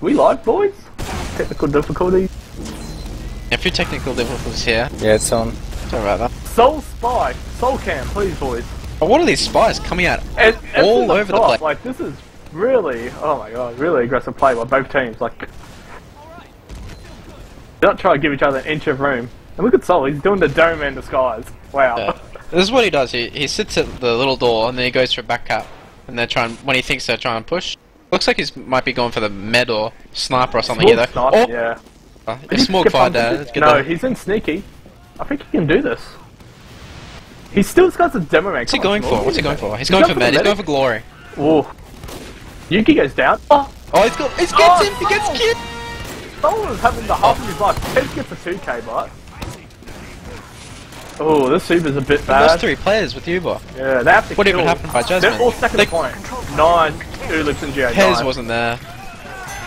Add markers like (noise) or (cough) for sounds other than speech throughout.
We live, boys? Technical difficulties. A few technical difficulties here. Yeah, it's on. Sorry about that. Soul Spy, Soul Cam, please, boys. But what are these spies coming out And, and all from over the top, place? Like this is really, oh my god, really aggressive play by both teams. Like, don't try to give each other an inch of room. And look at Soul, he's doing the dome in disguise. Wow. Yeah. This is what he does. He he sits at the little door and then he goes for a back cap. And they're trying when he thinks they're trying to push. Looks like he might be going for the med or sniper or something though. sniper, Oh, yeah. uh, if Smog fired No, he's in sneaky. I think he can do this. He still got the demo. What's he going for? What's he going for? He's going for med. He's going for glory. Ooh. Yuki goes down. Oh, Oh, he's got. He gets Oh, him. He gets killed. Someone was having the half of his life. Pez gets a 2k, but. Oh, this Super's a bit bad. Lost three players with Uber. Yeah, they have to What kill. even happened by Jasmine? They're all second They- point. Nine, Ulips and GA. Pez wasn't there.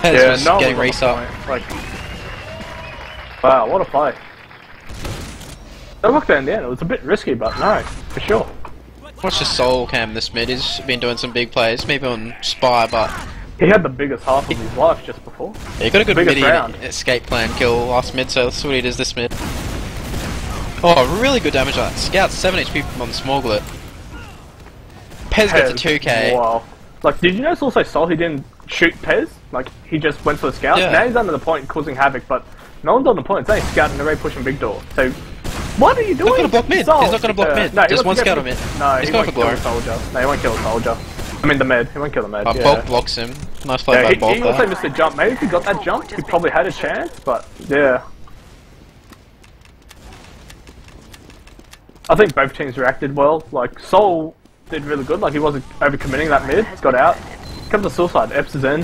Pez yeah, was no getting race up. Like, wow, what a play. That worked out in the end. It was a bit risky, but no, for sure. Watch the soul cam this mid. He's been doing some big plays, maybe on Spy, but He had the biggest half of his life just before. yeah, he got a good mid escape plan kill last mid, so let's see what he does this mid. Oh, really good damage on that. Scout 7 HP from on Smoglet. Pez gets a 2k. Wow. Like, did you notice also Sol, he didn't shoot Pez? Like, he just went for the scout. Yeah. Now he's under the point causing havoc, but no one's on the point. It's only scout and they're already pushing big door. So, what are you doing? He's not gonna block mid. Sol? He's not gonna block mid. No, Just one scout on mid. No, He's he going for glory. soldier. No, he won't kill a soldier. I mean the med. He won't kill the med. Uh, yeah. Bulk blocks him. Nice play Yeah, by he, Bulk he also missed a jump. Maybe if he got that jump, he probably had a chance, but yeah. I think both teams reacted well. Like, Soul did really good. Like, he wasn't overcommitting that mid. Got out. Comes to Suicide. Eps is in.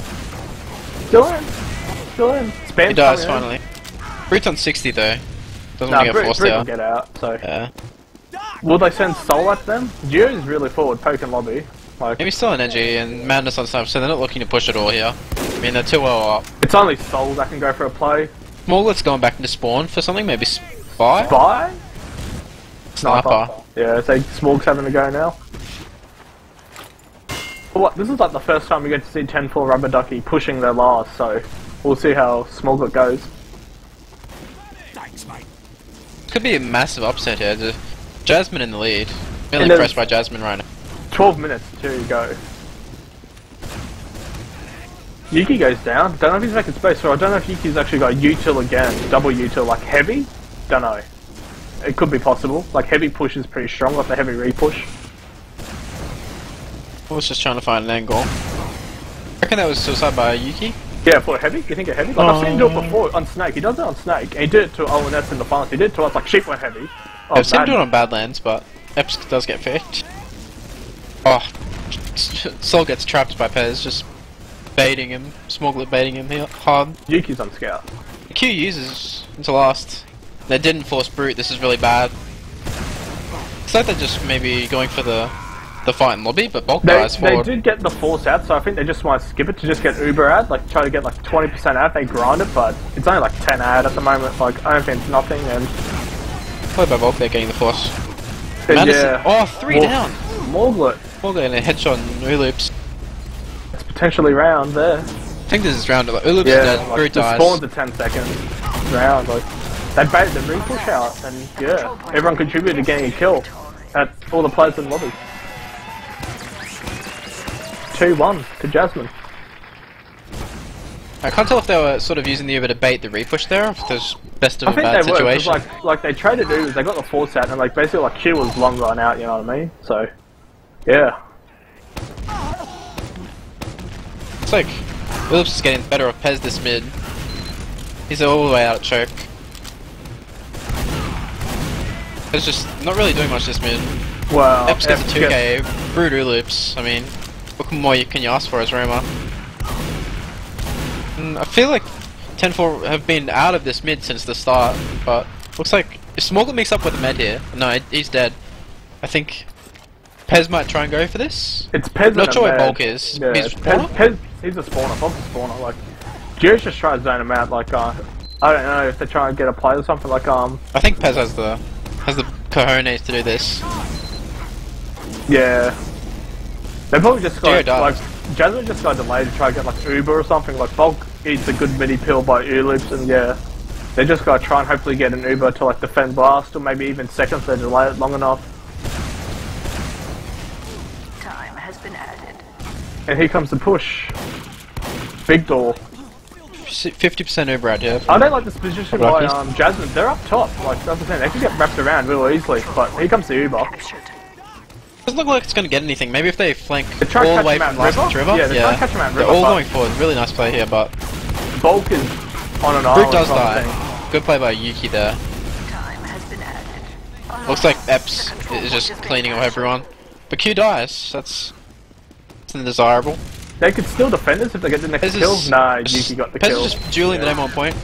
Still in. Still in. Spam's He dies finally. Brute on 60 though. Doesn't Nah, want to get Brit, forced will out. get out, so. Yeah. Will they send Soul at them? Gio's really forward, poking lobby. Like, Maybe still energy and madness on sniper, so they're not looking to push it all here. I mean, they're too well up. it's only Soul that can go for a play. Smoglet's going back into spawn for something, maybe Spy? Bye? Sniper. Yeah, so Smog's having a go now. But what, this is like the first time we get to see 10-4 Rubber Ducky pushing their last, so we'll see how Smoglet goes. Thanks, mate. Could be a massive upset here. The- Jasmine in the lead. Really And then- impressed by Jasmine right now. 12 minutes to go. Yuki goes down. Don't know if he's making space for I don't know if Yuki's actually got util again. Double util, like heavy? Don't know. It could be possible. Like heavy push is pretty strong, like the heavy repush. I was just trying to find an angle. I reckon that was suicide by Yuki. Yeah, for heavy? You think a heavy? Like I've seen him do it um, before on Snake. He does it on Snake. And he did it to ONS in the finals. He did it to us like sheep went heavy. Oh, I've seen him bad. do it on Badlands, but Eps does get faked. Oh, Soul gets trapped by Pez, just baiting him, Smoglet baiting him here hard. Yuki's on scout. The Q uses into last. They didn't force Brute, this is really bad. It's like they're just maybe going for the the fight in lobby, but Bulk They, guys they forward. did get the force out, so I think they just want to skip it to just get Uber out, like try to get like 20% out. They grind it, but it's only like 10 ad at the moment. Like I don't think it's nothing. And Played by Bulk, they're getting the force. and Madison, yeah, oh, three Wolf- down. Morglet. Bulk and a headshot on Uloops. It's potentially round there. I think this is round. Uloops Yeah, is dead, like, Brute dies. spawns 10 seconds. Round like they baited the repush out, and yeah, everyone contributed to getting a kill at all the players in the lobby. 2-1 to Jasmine. I can't tell if they were sort of using the Uber to bait the repush there, if there's best of I a think bad they were, situation. like, like they do Ubers, they got the force out, and like basically like Q was long run out, you know what I mean? So, yeah. It's like Phillips is getting better off Pez this mid. He's all the way out at choke. It's just not really doing much this mid. Wow. Eps gets a Eps 2k, Brood Loops. I mean, what more can you ask for as Roma? Mm, I feel like 10-4 have been out of this mid since the start, but looks like if Smoglet mix up with the med here, no, he's dead. I think Pez might try and go for this. It's Pez Not sure where Bulk is. Yeah, He's Pez. Pez, he's a spawner, Bulk's a spawner. Like, Gears just tries to zone him out. Like, uh, I don't know if they're trying to get a play or something. Like, um, I think Pez has the has the cojones to do this. yeah, they probably just got does. like Jasmine just got delayed to try to get like Uber or something. Like Bulk eats a good mini pill by Ulips, and yeah, they just gotta try and hopefully get an Uber to like defend blast, or maybe even second if they delay it long enough. Time has been added. And here comes the push. Big door. Fifty percent over out here. I don't like this position by um, Jasmine. They're up top. Like that's the thing. They can get wrapped around real easily. But here comes the Uber. Doesn't look like it's going to get anything. Maybe if they flank all the way from river? river. Yeah, they try to catch him out They're all going forward. Really nice play here, but Bulk is on an Brute does thing. die. Good play by Yuki there. Time has been added. Looks like Epps is just cleaning up everyone. But Q dies. That's, that's undesirable. They could still defend us if they get the next Pez kill. is, Nah, Yuki got the Pez kill. is just dueling the name on point.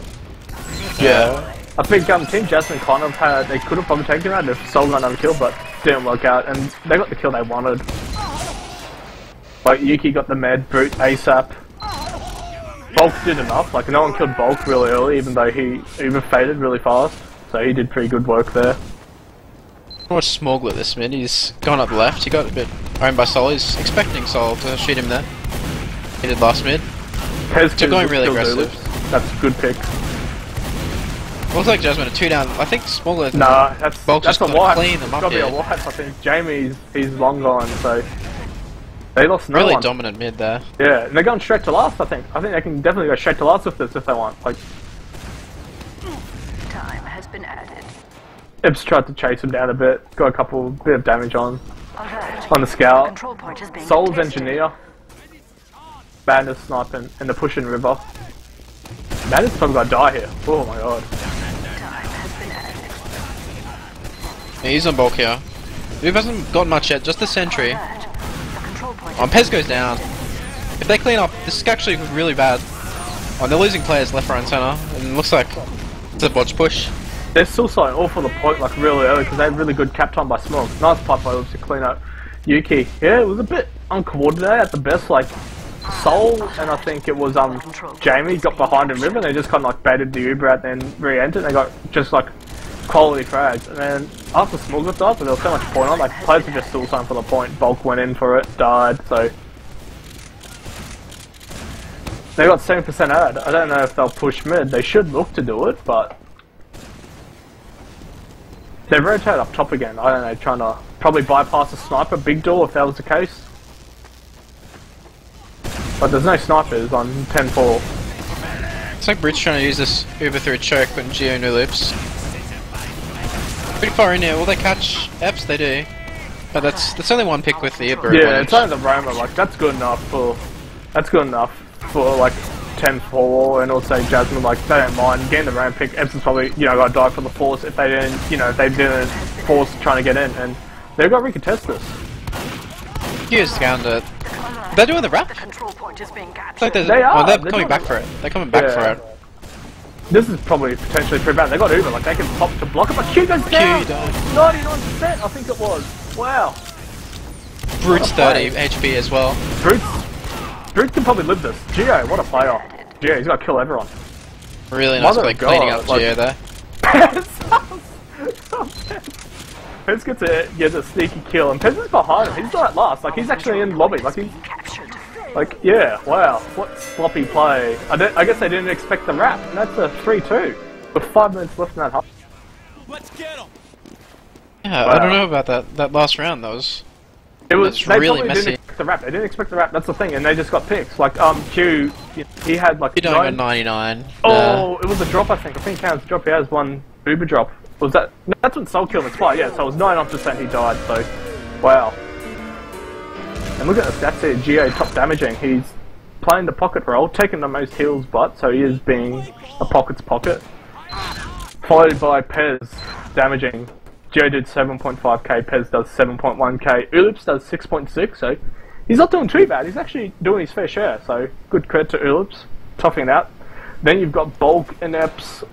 Yeah. I think um, Team Jasmine kind of had, they could have probably taken him out if Soul got another kill, but didn't work out, and they got the kill they wanted. Like, Yuki got the med, Brute ASAP. Bulk did enough, like, no one killed Bulk really early, even though he Uber faded really fast, so he did pretty good work there. Watch Smogler this mid. He's gone up left. He got a bit owned by Sol. He's expecting Sol to shoot him there. He did last mid. Pez They're going really aggressive. Ulips. That's a good pick. Looks like Jasmine a two down. I think Smogler. Nah, that's, Bulk's that's just a gonna wipe. clean them up gotta be a here. wipe, I think. Jamie's, he's long gone, so... They lost no Really one. dominant mid there. Yeah, and they're going straight to last, I think. I think they can definitely go straight to last with this if they want. Like, Time has been added. Ibs tried to chase him down a bit, got a couple bit of damage on Alert. on the scout. Control point is being Soul's contested. engineer. Madness sniping in the pushing river. Madness probably gonna die here. Oh my god. Time has been added. Yeah, he's on bulk here. Move hasn't got much yet. Just the sentry. Oh, Pez goes down. If they clean up, this is actually really bad. Oh, they're losing players left, right, and center. And it looks like it's a botch push. They're still starting all for the point like really early because they had really good cap time by Smoke. Nice pipe by Ibs to clean up Yuki. Yeah, it was a bit uncoordinated at the best. Like Soul and I think it was um Jamie got behind him river and they just kind of like baited the Uber out and then re-entered. and They got just like quality frags. And then after Smugler died, but there was so much point on, like players were just still time for the point. Bulk went in for it, died. So they got seven percent ad. I don't know if they'll push mid. They should look to do it, but they rotated up top again. I don't know, trying to probably bypass a sniper big door if that was the case. But there's no snipers on 10-4. It's like Brute's trying to use this Uber through a choke, but Geo no lips. Pretty far in here. Will they catch Epps? They do. But that's that's only one pick with the Uber. Yeah, advantage. it's only the Roma, like that's good enough for that's good enough for like 10-4 and also Jasmine like they don't mind getting the Roma pick. Epps is probably, you know, gotta die for the force if they didn't you know, if they didn't force trying to get in and they've got to recontest this. Geo's down to. They're doing the wrap. The control point is being captured. like they're, They are, Oh, they're, they're coming back for it. They're coming back Yeah. for it. This is probably potentially pretty bad. They got Uber, like they can pop to block it, but Q goes down. died. 99%, I think it was. Wow. Brute's 30 play. HP as well. Brute, Brute can probably live this. Geo, what a player. Geo, he's got to kill everyone. Really nice Mother play of cleaning God, up like- Geo there. (laughs) Pez gets a gets a sneaky kill, and Pez is behind him. He's not last. Like he's actually in lobby. Like he's Captured. like yeah. Wow, what sloppy play. I, don't- I guess they didn't expect the wrap. And that's a three-two with five minutes left in that half. Yeah, I don't know about that that last round. That was It was they really probably messy. didn't expect the wrap. They didn't expect the wrap. That's the thing, and they just got picks. Like um Q, he had like you don't 99. Oh, it was a drop, I think. I think it counts drop. He has one Uber drop. Was that? That's when Soul killed his fly. Yeah, so it was 99% he died. So, wow. And look at the stats here. Geo top damaging. He's playing the pocket role, taking the most heals, but so he is being a pocket's pocket. Followed by Pez damaging. Geo did 7.5k. Pez does 7.1k. Ulips does 6.6. So he's not doing too bad. He's actually doing his fair share. So good credit to Ulips, toughing it out. Then you've got Bulk and Eps.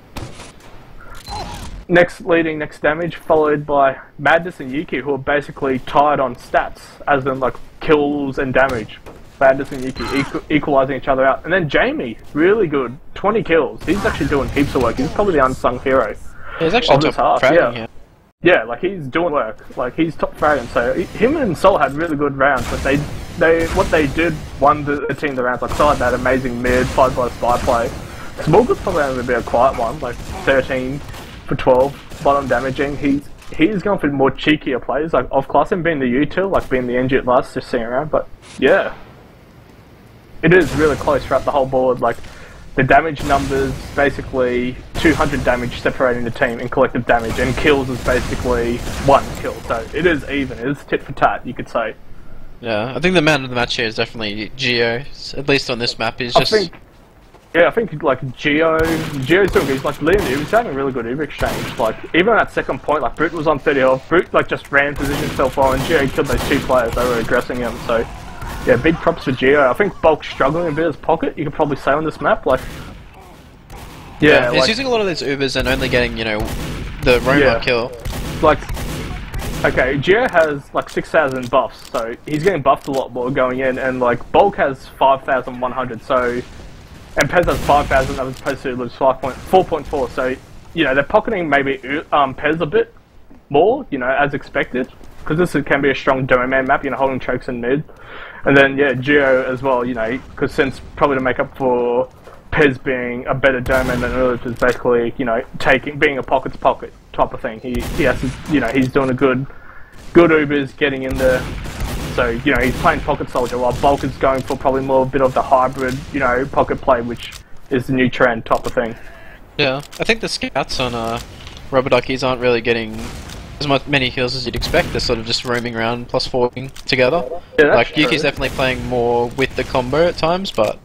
Next leading next damage, followed by Madness and Yuki, who are basically tied on stats, as in like kills and damage. Madness and Yuki equ- equalizing each other out. And then Jamie, really good, 20 kills. He's actually doing heaps of work. He's probably the unsung hero. He's actually top half, fragging yeah. here. Yeah, like he's doing work. Like he's top fragging. So he- him and Sol had really good rounds, but they they what they did won the, the team the rounds. Like so that amazing mid followed by spy play. Smorgle's probably going to be a quiet one, like 13 for 12, bottom damaging. He's he's going for more cheekier plays, like off class him being the util, like being the injured last, just seeing around. But yeah, it is really close throughout the whole board. Like the damage numbers, basically 200 damage separating the team in collective damage, and kills is basically one kill. So it is even. It is tit for tat, you could say. Yeah, I think the man of the match here is definitely Geo. At least on this map, he's I just think. Yeah, I think like Geo, Geo's doing good. Like Liam, he was having a really good Uber exchange. Like even at second point, like Brute was on 30 health. Brute like just ran, positioned himself well, and Geo killed those two players. They were aggressing him. So yeah, big props for Geo. I think Bulk's struggling a bit as pocket. You could probably say on this map, like yeah, he's like, using a lot of these Ubers and only getting you know the Roma Yeah. kill. like okay, Geo has like 6,000 buffs, so he's getting buffed a lot more going in, and like Bulk has 5,100, so and Pez has 5,000 as opposed to Lives 5.4.4, so you know they're pocketing maybe um, Pez a bit more, you know, as expected, because this can be a strong domain map, you know, holding chokes in mid, and then yeah, Geo as well, you know, because since probably to make up for Pez being a better domain than Ulips is basically, you know, taking being a pocket's pocket type of thing. He he has to, you know, he's doing a good good Ubers getting in there. So, you know, he's playing pocket soldier while Bulk is going for probably more a bit of the hybrid, you know, pocket play which is the new trend type of thing. Yeah, I think the scouts on uh, rubber duckies aren't really getting as much many heals as you'd expect. They're sort of just roaming around plus forwarding together. Yeah, that's like Yuki's definitely playing more with the combo at times, but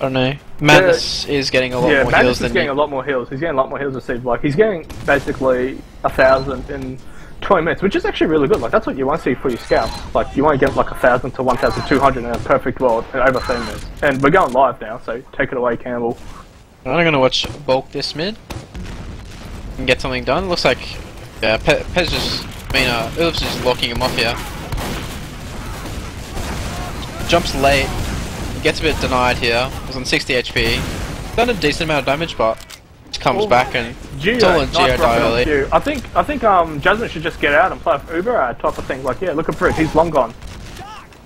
I don't know. Madness is getting a lot yeah, more Madness heals is than getting you. a lot more heals. He's getting a lot more heals received. Like he's getting basically a thousand in 20 minutes, which is actually really good. Like that's what you want to see for your scouts. Like you want to get like a thousand to 1,200 in a perfect world in over 30 minutes. And we're going live now, so take it away, Campbell. I'm gonna watch bulk this mid and get something done. Looks like yeah, Pe- Pez just I mean uh Ulf's just locking him off here. Jumps late, gets a bit denied here. Was on 60 HP. Done a decent amount of damage, but comes Oh, back and Geo, it's all in nice Geo die on early. Geo. I think I think um Jasmine should just get out and play with Uber ad type of thing. Like yeah, look at Brute, he's long gone.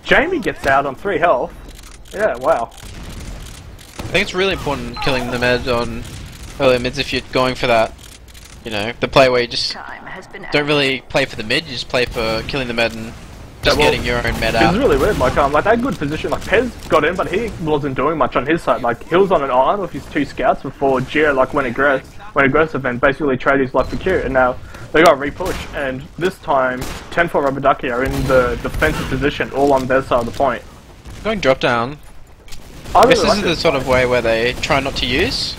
Jamie gets out on three health. Yeah, wow. I think it's really important killing the med on early mids if you're going for that. You know, the play where you just Time has been don't really play for the mid, you just play for killing the med and just Yeah, well, getting your own med It was really weird. Like um, like that good position. Like Pez got in, but he wasn't doing much on his side. Like he was on an iron with his two scouts before Geo like went aggressive, went aggressive and basically traded his life for Q. And now they got repush. And this time, 10 for Rubber Ducky are in the defensive position, all on their side of the point. Going drop down. I really This like is the sort of way where they try not to use.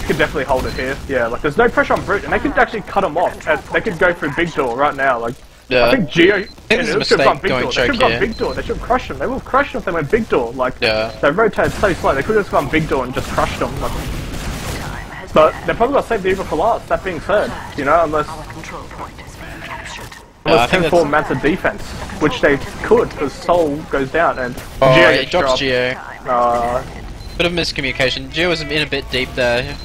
You could definitely hold it here. Yeah, like there's no pressure on Brute, and they could actually cut him off. And they could go through big door right now. Like Yeah. I think Geo there's a should have gone big door. They should have gone big door. They should have crushed them. They would have crushed them if they went big door. Like Yeah. they rotated so slow. They could have just gone big door and just crushed them. Like, but they probably got to save the Uber for last. That being said, you know, unless Our control point is being captured. Yeah, unless think 10 4 that's- mounts a defense, which they could because Soul goes down and Oh, Geo drops. Geo. Uh, Bit of miscommunication. Geo was in a bit deep there.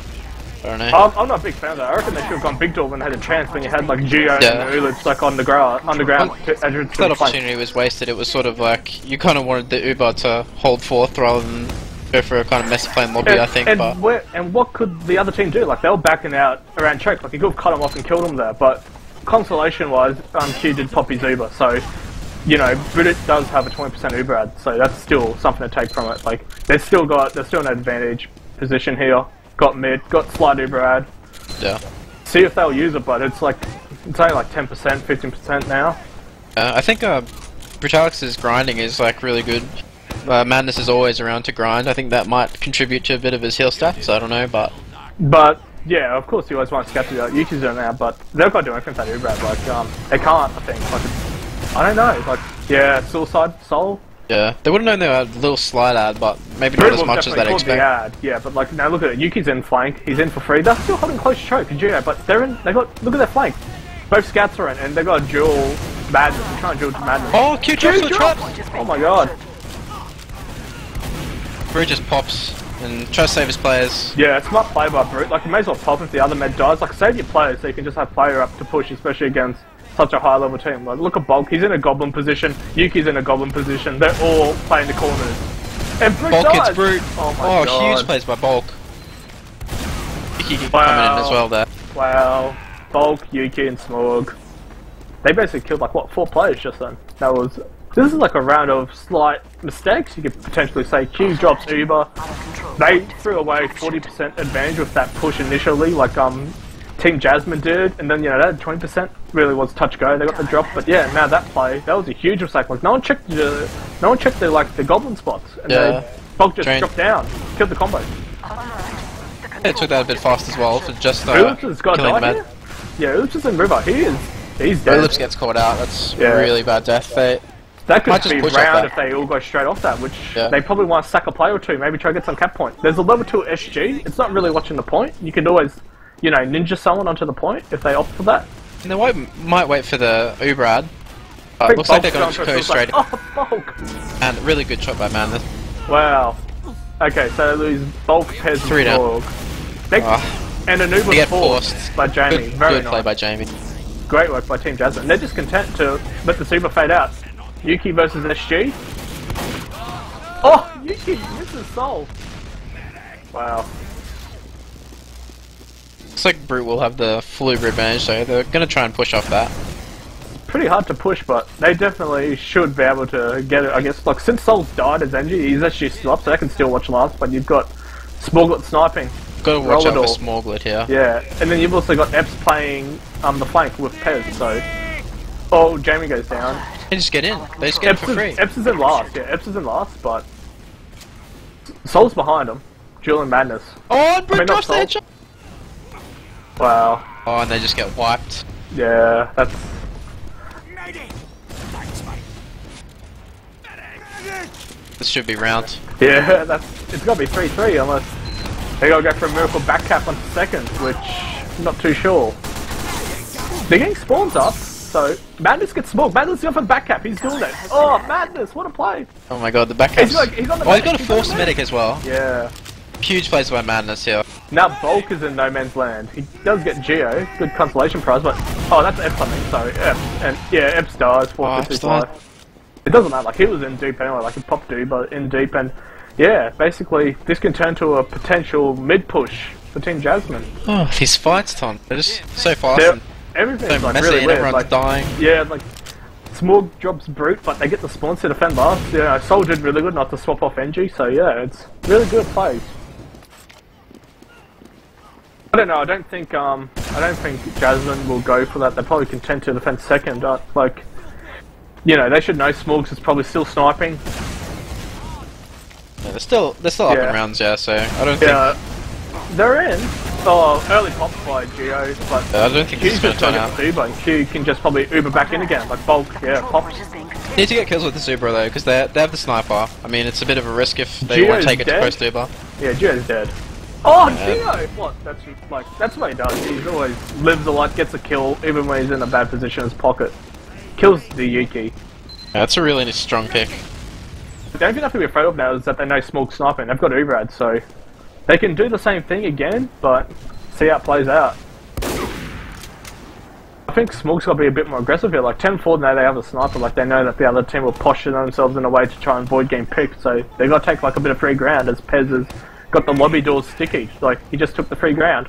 Don't know. I'm, I'm not a big fan of that. I reckon they should have gone big door when they had a chance when you had like Geo Yeah. and Ulips like on the ground, underground. that to the flank. opportunity was wasted. It was sort of like you kind of wanted the Uber to hold forth rather than go for a kind of messy plan lobby. And, I think, and, but where, and what could the other team do? Like they were backing out around choke. Like he could have cut them off and killed them there. But consolation-wise, um, Q did pop his Uber. So you know, British does have a 20% Uber ad. So that's still something to take from it. Like they've still got they're still an advantage position here. Got mid, got slight Uber ad. yeah. See if they'll use it, but it's like it's only like 10%, 15% now. Uh, I think uh, Brutalix's grinding is like really good. Uh, Madness is always around to grind. I think that might contribute to a bit of his heal stats. I don't know, but But yeah, of course you always want to scout to that. Yuki's doing now, but they've got to do anything with that uberad. Like um, they can't. I think. Like I don't know. Like yeah, Suicide Soul. Yeah, they would have known they were a little slight ad, but maybe not as much as they'd called the ad. Yeah, but like now look at it. Yuki's in flank. He's in for free. They're still holding close choke. Geo, but they're in. They got look at their flank. Both scouts are in, and they got a dual madness. They're trying to dual madness. Oh, Q drops the trap! Oh my god. Brute just pops and tries to save his players. Yeah, it's smart play by Brute. Like, you may as well pop if the other med dies. Like, save your players so you can just have player up to push, especially against such a high level team. Like, look at Bulk, he's in a goblin position, Yuki's in a goblin position, they're all playing the corners. And Brute Bulk dies! Brute. Oh my Oh, god. huge plays by Bulk. Yuki Wow. coming in as well there. Wow. Bulk, Yuki, and Smog. They basically killed like what four players just then. That was. This is like a round of slight mistakes. You could potentially say Q drops Uber. Out of control. They threw away 40% advantage with that push initially, like um, Team Jasmine did, and then you know that 20% really was touch go. They got the drop, but yeah, now that play that was a huge recycle. Like no one checked the, no one checked the like the goblin spots, and Yeah. they Bulk just Drain. dropped down, killed the combo. Alright. The took that a bit fast as well for just uh, Ulips has got killing the died med. here. Yeah, Ulips is in river. He is. He's dead. Ulips gets caught out. That's Yeah. really bad death fate. That could just be push round if they all go straight off that, which Yeah. they probably want to sack a play or two, maybe try to get some cap point. There's a level 2 SG, it's not really watching the point. You can always, you know, ninja someone onto the point if they opt for that. And they might, might wait for the Uber ad. I But think looks like they're going to go straight like, oh, bulk! and really good shot by Madness. Wow. Okay, so they lose bulk, Pez, and Three down. Dog. They, Ah. and an Uber They get forced forced. by Jamie. Good, Very good nice. play by Jamie. Great work by Team Jasmine. They're just content to let the super fade out. Yuki versus SG. Oh, Yuki misses Soul. Wow. Looks like Brute will have the full Uber advantage, so they're going to try and push off that. pretty hard to push, but they definitely should be able to get it. I guess like since Soul's died as NG, he's actually stopped, so they can still watch last. But you've got Smoglet sniping, Got to watch out for Rollador. Smoglet here. yeah, and then you've also got Epps playing um the flank with Pez. So, oh, Jamie goes down. They just get in. They just get Epps for free. is, Epps is in last. Yeah, Epps is in last, but Soul's behind him. Duel and Madness. Oh, and Brute drops the headshot. Wow. Oh, and they just get wiped. Yeah, that's This should be round. Yeah, (laughs) that's it's got to be three three unless they got to go for a miracle back cap on second, which I'm not too sure. They're getting spawns up, so Madness gets smoked. Madness going for back cap. He's doing it. Oh, Madness! What a play! Oh my god, the back He's half. got- he's on the oh, he's got a the force medic as well. Yeah. Huge place by Madness here. Now Bulk is in no man's land. He does get Geo, good consolation prize, but oh, that's Ep something. Sorry, Ep, and yeah, Epps dies four Oh, died. five. It doesn't matter. Like he was in deep anyway. Like he popped deep, but in deep, and yeah, basically this can turn to a potential mid push for Team Jasmine. Oh, these fights, Tom. They're just so fast They're, and everything's so like messy really weird. Like, dying. yeah, like Smog drops brute, but they get the spawns to defend last. You know, Soul did really good not to swap off NG. So yeah, it's really good plays. I don't know. I don't think um I don't think Jasmine will go for that. They're probably content to defend second. Uh, like, you know, they should know Smogs is probably still sniping. Yeah, they're still they're still up in rounds, yeah. So I don't think Yeah, they're in. Oh, early pops by Geo, but I don't think this Q's going just to turn going to out. get Uber, and Q can just probably Uber back in again. Like bulk, yeah, Control pops. point is being contained. Need to get kills with the Zubra though, because they they have the sniper. I mean, it's a bit of a risk if they Geo's want to take it dead? to post Uber. Yeah, Geo's dead. Oh. Geo! What? That's like that's what he does. He's always lives a lot, gets a kill, even when he's in a bad position in his pocket. Kills the Yuki. That's a really strong pick. The only thing I have to be afraid of now is that they know Smog sniping. They've got Uberad, so they can do the same thing again, but see how it plays out. I think Smog's got to be a bit more aggressive here. Like 10-4 now they have a sniper, like they know that the other team will posture themselves in a way to try and avoid getting picked, so they got to take like a bit of free ground as Pez has got the lobby doors sticky. Like he just took the free ground.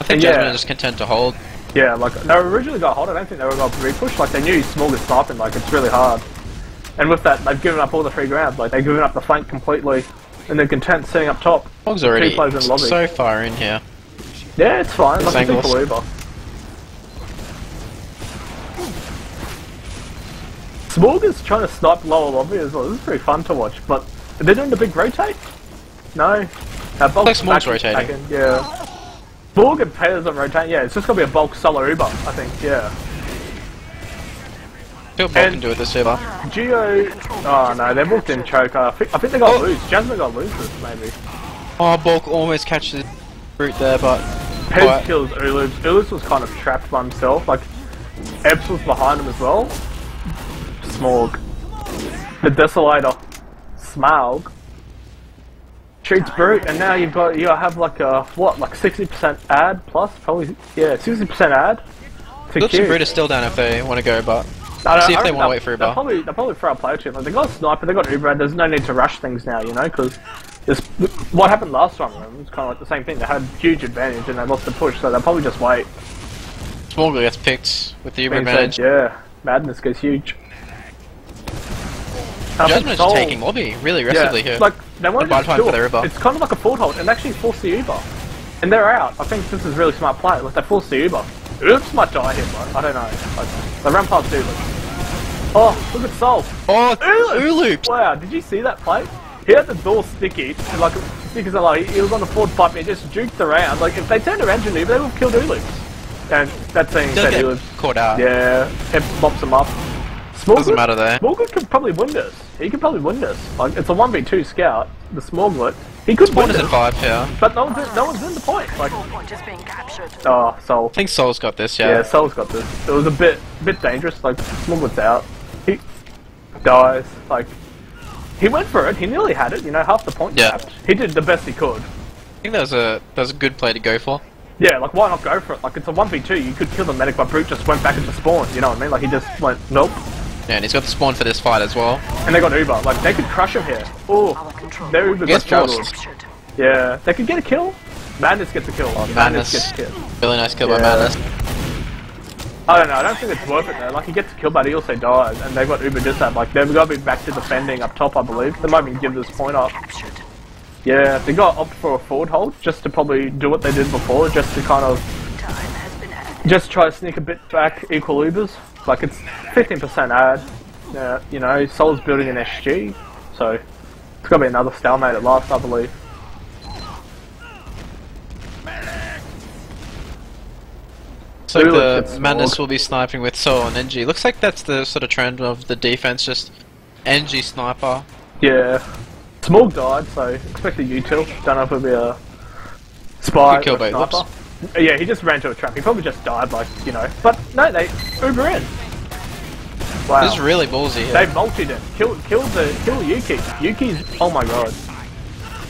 I think Yeah. Jasmine just content to hold. Yeah, like they originally got hold, I don't think they were going to repush. Like they knew Smog is sniping. Like it's really hard. And with that, they've given up all the free ground. Like they've given up the flank completely, and they're content sitting up top. Fog's already so far in here. Yeah, it's fine. Like, I think for Uber. Smorg is trying to snipe lower lobby as well. This is pretty fun to watch. But are they doing the big rotate? No. Uh, bulk Like Smorg's rotating. Yeah. Smorg and Pez are rotating. Yeah, it's just gonna be a bulk solo Uber. I think. Yeah. Feel Bob And- can do it this Uber. Geo. Oh no, they booked in choker. I think, I think they got Oh. loose. Jasmine got loose this maybe. Oh, Bulk almost catches Brute there, but Pez kills Ulus. Ulus was kind of trapped by himself. Like, Epps was behind him as well. Smorg. The Desolator. Smaug. treats brute, and now you've got you have like a what, like sixty percent ad plus, probably yeah, sixty percent ad. To Phillips Q. and Brute is still down if they want to go, but I don't- see if I they wanna wait for They'll Uber. probably they'll probably throw a player to Like they got a sniper, they got Uber, and there's no need to rush things now, you know, because what happened last time it was kind of like the same thing. They had huge advantage and they lost the push, so they'll probably just wait. Smoggler gets picked with the Uber Being advantage. said, yeah, madness goes huge. I think Judgment's Sol- taking lobby really aggressively yeah, here. like they want Goodbye to time kill for the it. Uber. It's kind of like a forward hold and actually force the Uber, and they're out. I think this is really smart play. Like they force the Uber. Oops, might die here, bro. I don't know. Like, ran past Uber. Oh, look at Sol. oh, Uloops! Wow, did you see that play? He had the door sticky, and like are like he was on the forward pipe and he just juked around. Like if they turned around to Uber, they would have killed Uloops. And that thing said he was caught out. yeah, it mops him up. Small Doesn't matter there. Smoglet could probably win this. He could probably win this. Like it's a one v two scout. The Smoglet, he could win Spawn is this. at 5 here. But no one's in, no one's in the point. Like Control point is being captured. oh, Soul. I think Soul's got this, Yeah, yeah. Soul's got this. It was a bit bit dangerous. Like Smallglet's out. He dies. Like he went for it. He nearly had it. You know, half the point Yeah. tapped. He did the best he could. I think that was a that was a good play to go for. Yeah, like why not go for it? Like it's a one v two. You could kill the medic, but Brute just went back into spawn. You know what I mean? Like he just went nope. Yeah, and he's got the spawn for this fight as well. And they got Uber. Like they could crush him here. Oh, control their point Uber Gets got forced. shadowed. Yeah, they could get a kill. Madness gets a kill. Oh, madness. Madness gets a kill. Really nice kill by Madness. I don't know. I don't think it's worth it though. Like he gets a kill, but he also dies, and they've got Uber just that. Like they've got to be back to defending up top, I believe. They might even give this point up. Yeah, they got to opt for a forward hold just to probably do what they did before, just to kind of Time has been added. just try to sneak a bit back equal Ubers. Like it's 15% ad. Uh, you know, Soul's building an SG, so it's got to be another stalemate at last, I believe. So the Madness will be sniping with Soul and NG. Looks like that's the sort of trend of the defense, just NG sniper. Yeah. Smog died, so expect a util. Don't know if it'll be a spy kill or a bait, sniper. whoops. Yeah, he just ran to a trap. He probably just died, like, you know. But no, they Uber in. Wow. This is really ballsy. they Here. multied it. Kill, kill the, kill Yuki. Yuki's, oh my god.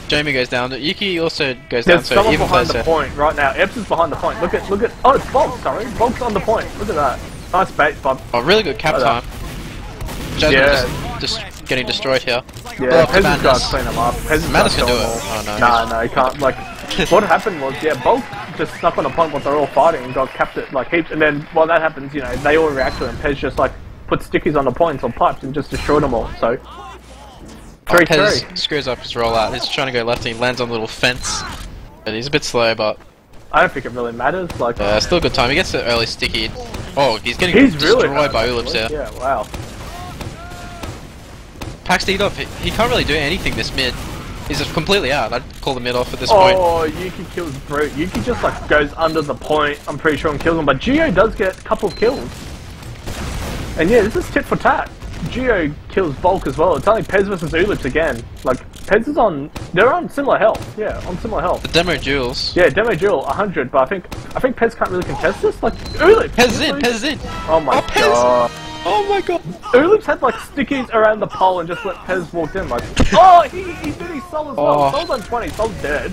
Jamie goes down. Yuki also goes down, There's so someone even behind closer. the point right now. Epps is behind the point. Look at, look at, oh, it's Bulk, sorry. Bulk's on the point. Look at that. Nice bait, Bob. Oh, really good cap Like time. Jasmine Yeah. just, just getting destroyed here. Yeah, to Pez's got to clean him up. Got can do it. Oh, no, Nah, no, he can't. Like, what happened was, yeah, Bulk just snuck on a point while they're all fighting and got at like heaps. And then while that happens, you know, they all react to him. Pez just like put stickies on the points or pipes and just destroyed them all. So Oh, three Pez three. screws up his rollout. He's trying to go left and he lands on a little fence. But he's a bit slow, but I don't think it really matters. Like, uh, still a good time. He gets the early sticky. Oh, he's getting he's destroyed really by. Ulips here. Yeah, wow. Off. He, he can't really do anything this mid. He's just completely out. I'd call the mid off at this point. Oh, Yuki kills Brute. Yuki just like goes under the point, I'm pretty sure, and kills him. But Geo does get a couple of kills. And yeah, this is tit for tat. Geo kills Bulk as well. It's only Pez versus Ulips again. Like, Pez is on. They're on similar health. Yeah, on similar health. The demo duels. Yeah, Demo Duel, 100, but I think I think Pez can't really contest this. Like, Ulips! Pez is in. Pez is in. Oh my Oh, Pez! god. Oh my god. Ulips had like stickies around the pole and just let Pez walk in. Like, oh, he, he did his soul as well. Oh. Soul's on 20, Soul's dead.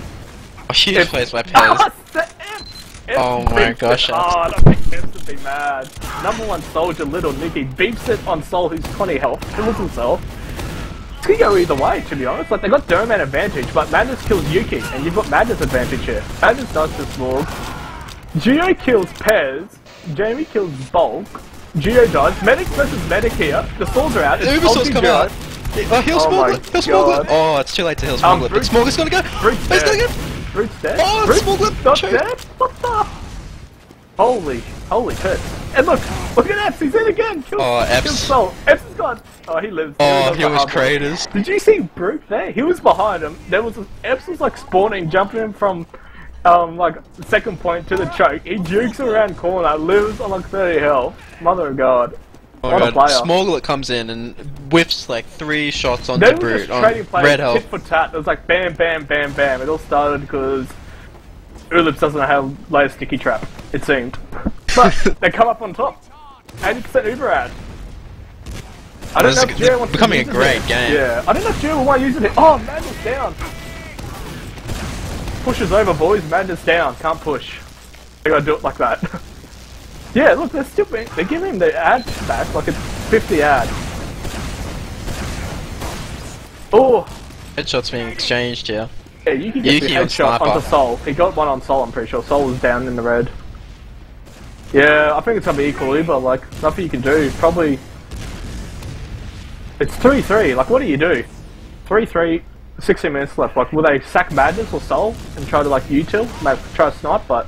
Oh, huge If- plays by (laughs) Pez. Ah, the F- F Oh my gosh, It hard. I think F would be mad. Number one soldier, Little Nicky, beeps it on Soul, who's 20 health, kills himself. It's gonna go either way, to be honest. Like, they got Durman advantage, but Madness kills Yuki, and you've got Madness advantage here. Madness does this more. Geo kills Pez, Jamie kills Bulk, Geo dies, Medic versus Medic here, the swords are out, The it's ulti come out. Oh, he'll Oh smuggle my it. He'll it. Oh, it's too late to heal Um, smuggle it. But Smuggler's gonna go. Brute's He's gonna go. Brute's dead. Oh, Brute's Smuggler not choked. dead. What the? Holy, holy shit! And look, look at Epps. He's in again. Kill, Oh, Epps. Kill Soul. Epps is gone. Oh, he lives. Oh, he to was craters. Did you see Brute there? He was behind him. There was Epps was like spawning, jumping him from. Um, like second point to the choke. He jukes around corner, lives on like 30 health. Mother of God. Oh What god. Smuggler comes in and whiffs like three shots onto They were Brute on red tit health. for tat. It was like bam, bam, bam, bam. It all started because Ulips doesn't have how to lay a sticky trap, it seemed. But (laughs) they come up on top. 80% Uber ad. I don't know if Gio wants to becoming a great game. Yeah, I don't know if Gio will want to use it. Oh, man is down. Pushes over, boys. Madness down. Can't push. They gotta do it like that. (laughs) yeah, look, they're still being, they're giving him the ad back, like it's 50 ad. Oh, Headshots being exchanged here. yeah, you can get the Yuki on headshot sniper. onto Soul. He got one on Soul, I'm pretty sure. Soul was down in the red. Yeah, I think it's gonna be equal either. Like, nothing you can do. Probably. It's 3 3. Like, what do you do? 3 3, 16 minutes left. Like, will they sack Madness or Soul and try to, like, util? Maybe try to snipe, but.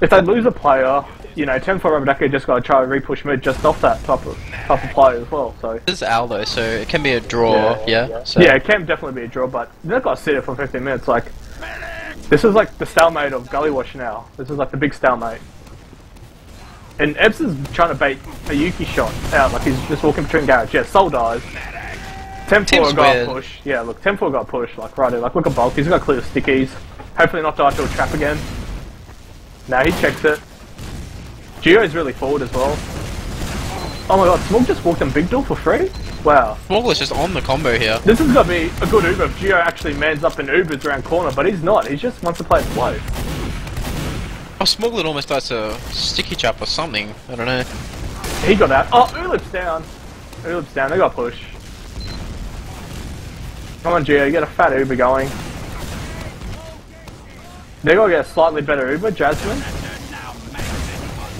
If they lose a player, you know, 10 4 Ramadaka just gotta try to re-push mid just off that type of, type of player as well, so. This is Al though, so it can be a draw, yeah? So Yeah, it can definitely be a draw, but they've got to sit it for 15 minutes. Like, this is like the stalemate of Gullywash now. This is like the big stalemate. And Ebbs is trying to bait a Yuki shot out, like he's just walking between garage. Yeah, Soul dies. 10 Seems 4 got weird. push. Yeah, look, 10 4 got push, like right here. Like, look at Bulk, he's got clear stickies. Hopefully not die to a trap again. Now he checks it. Geo's really forward as well. Oh my god, Smog just walked in Big Door for free? Wow. Smuggler's just on the combo here. This is gonna be a good Uber if Geo actually mans up and Ubers around corner, but he's not. He just wants to play it slow. Oh, Smuggler almost does a sticky chop or something. I don't know. He got out. Oh, Ulip's down. Ulip's down. They got push. Come on, Geo. Get a fat Uber going. They're gonna get a slightly better Uber, Jasmine.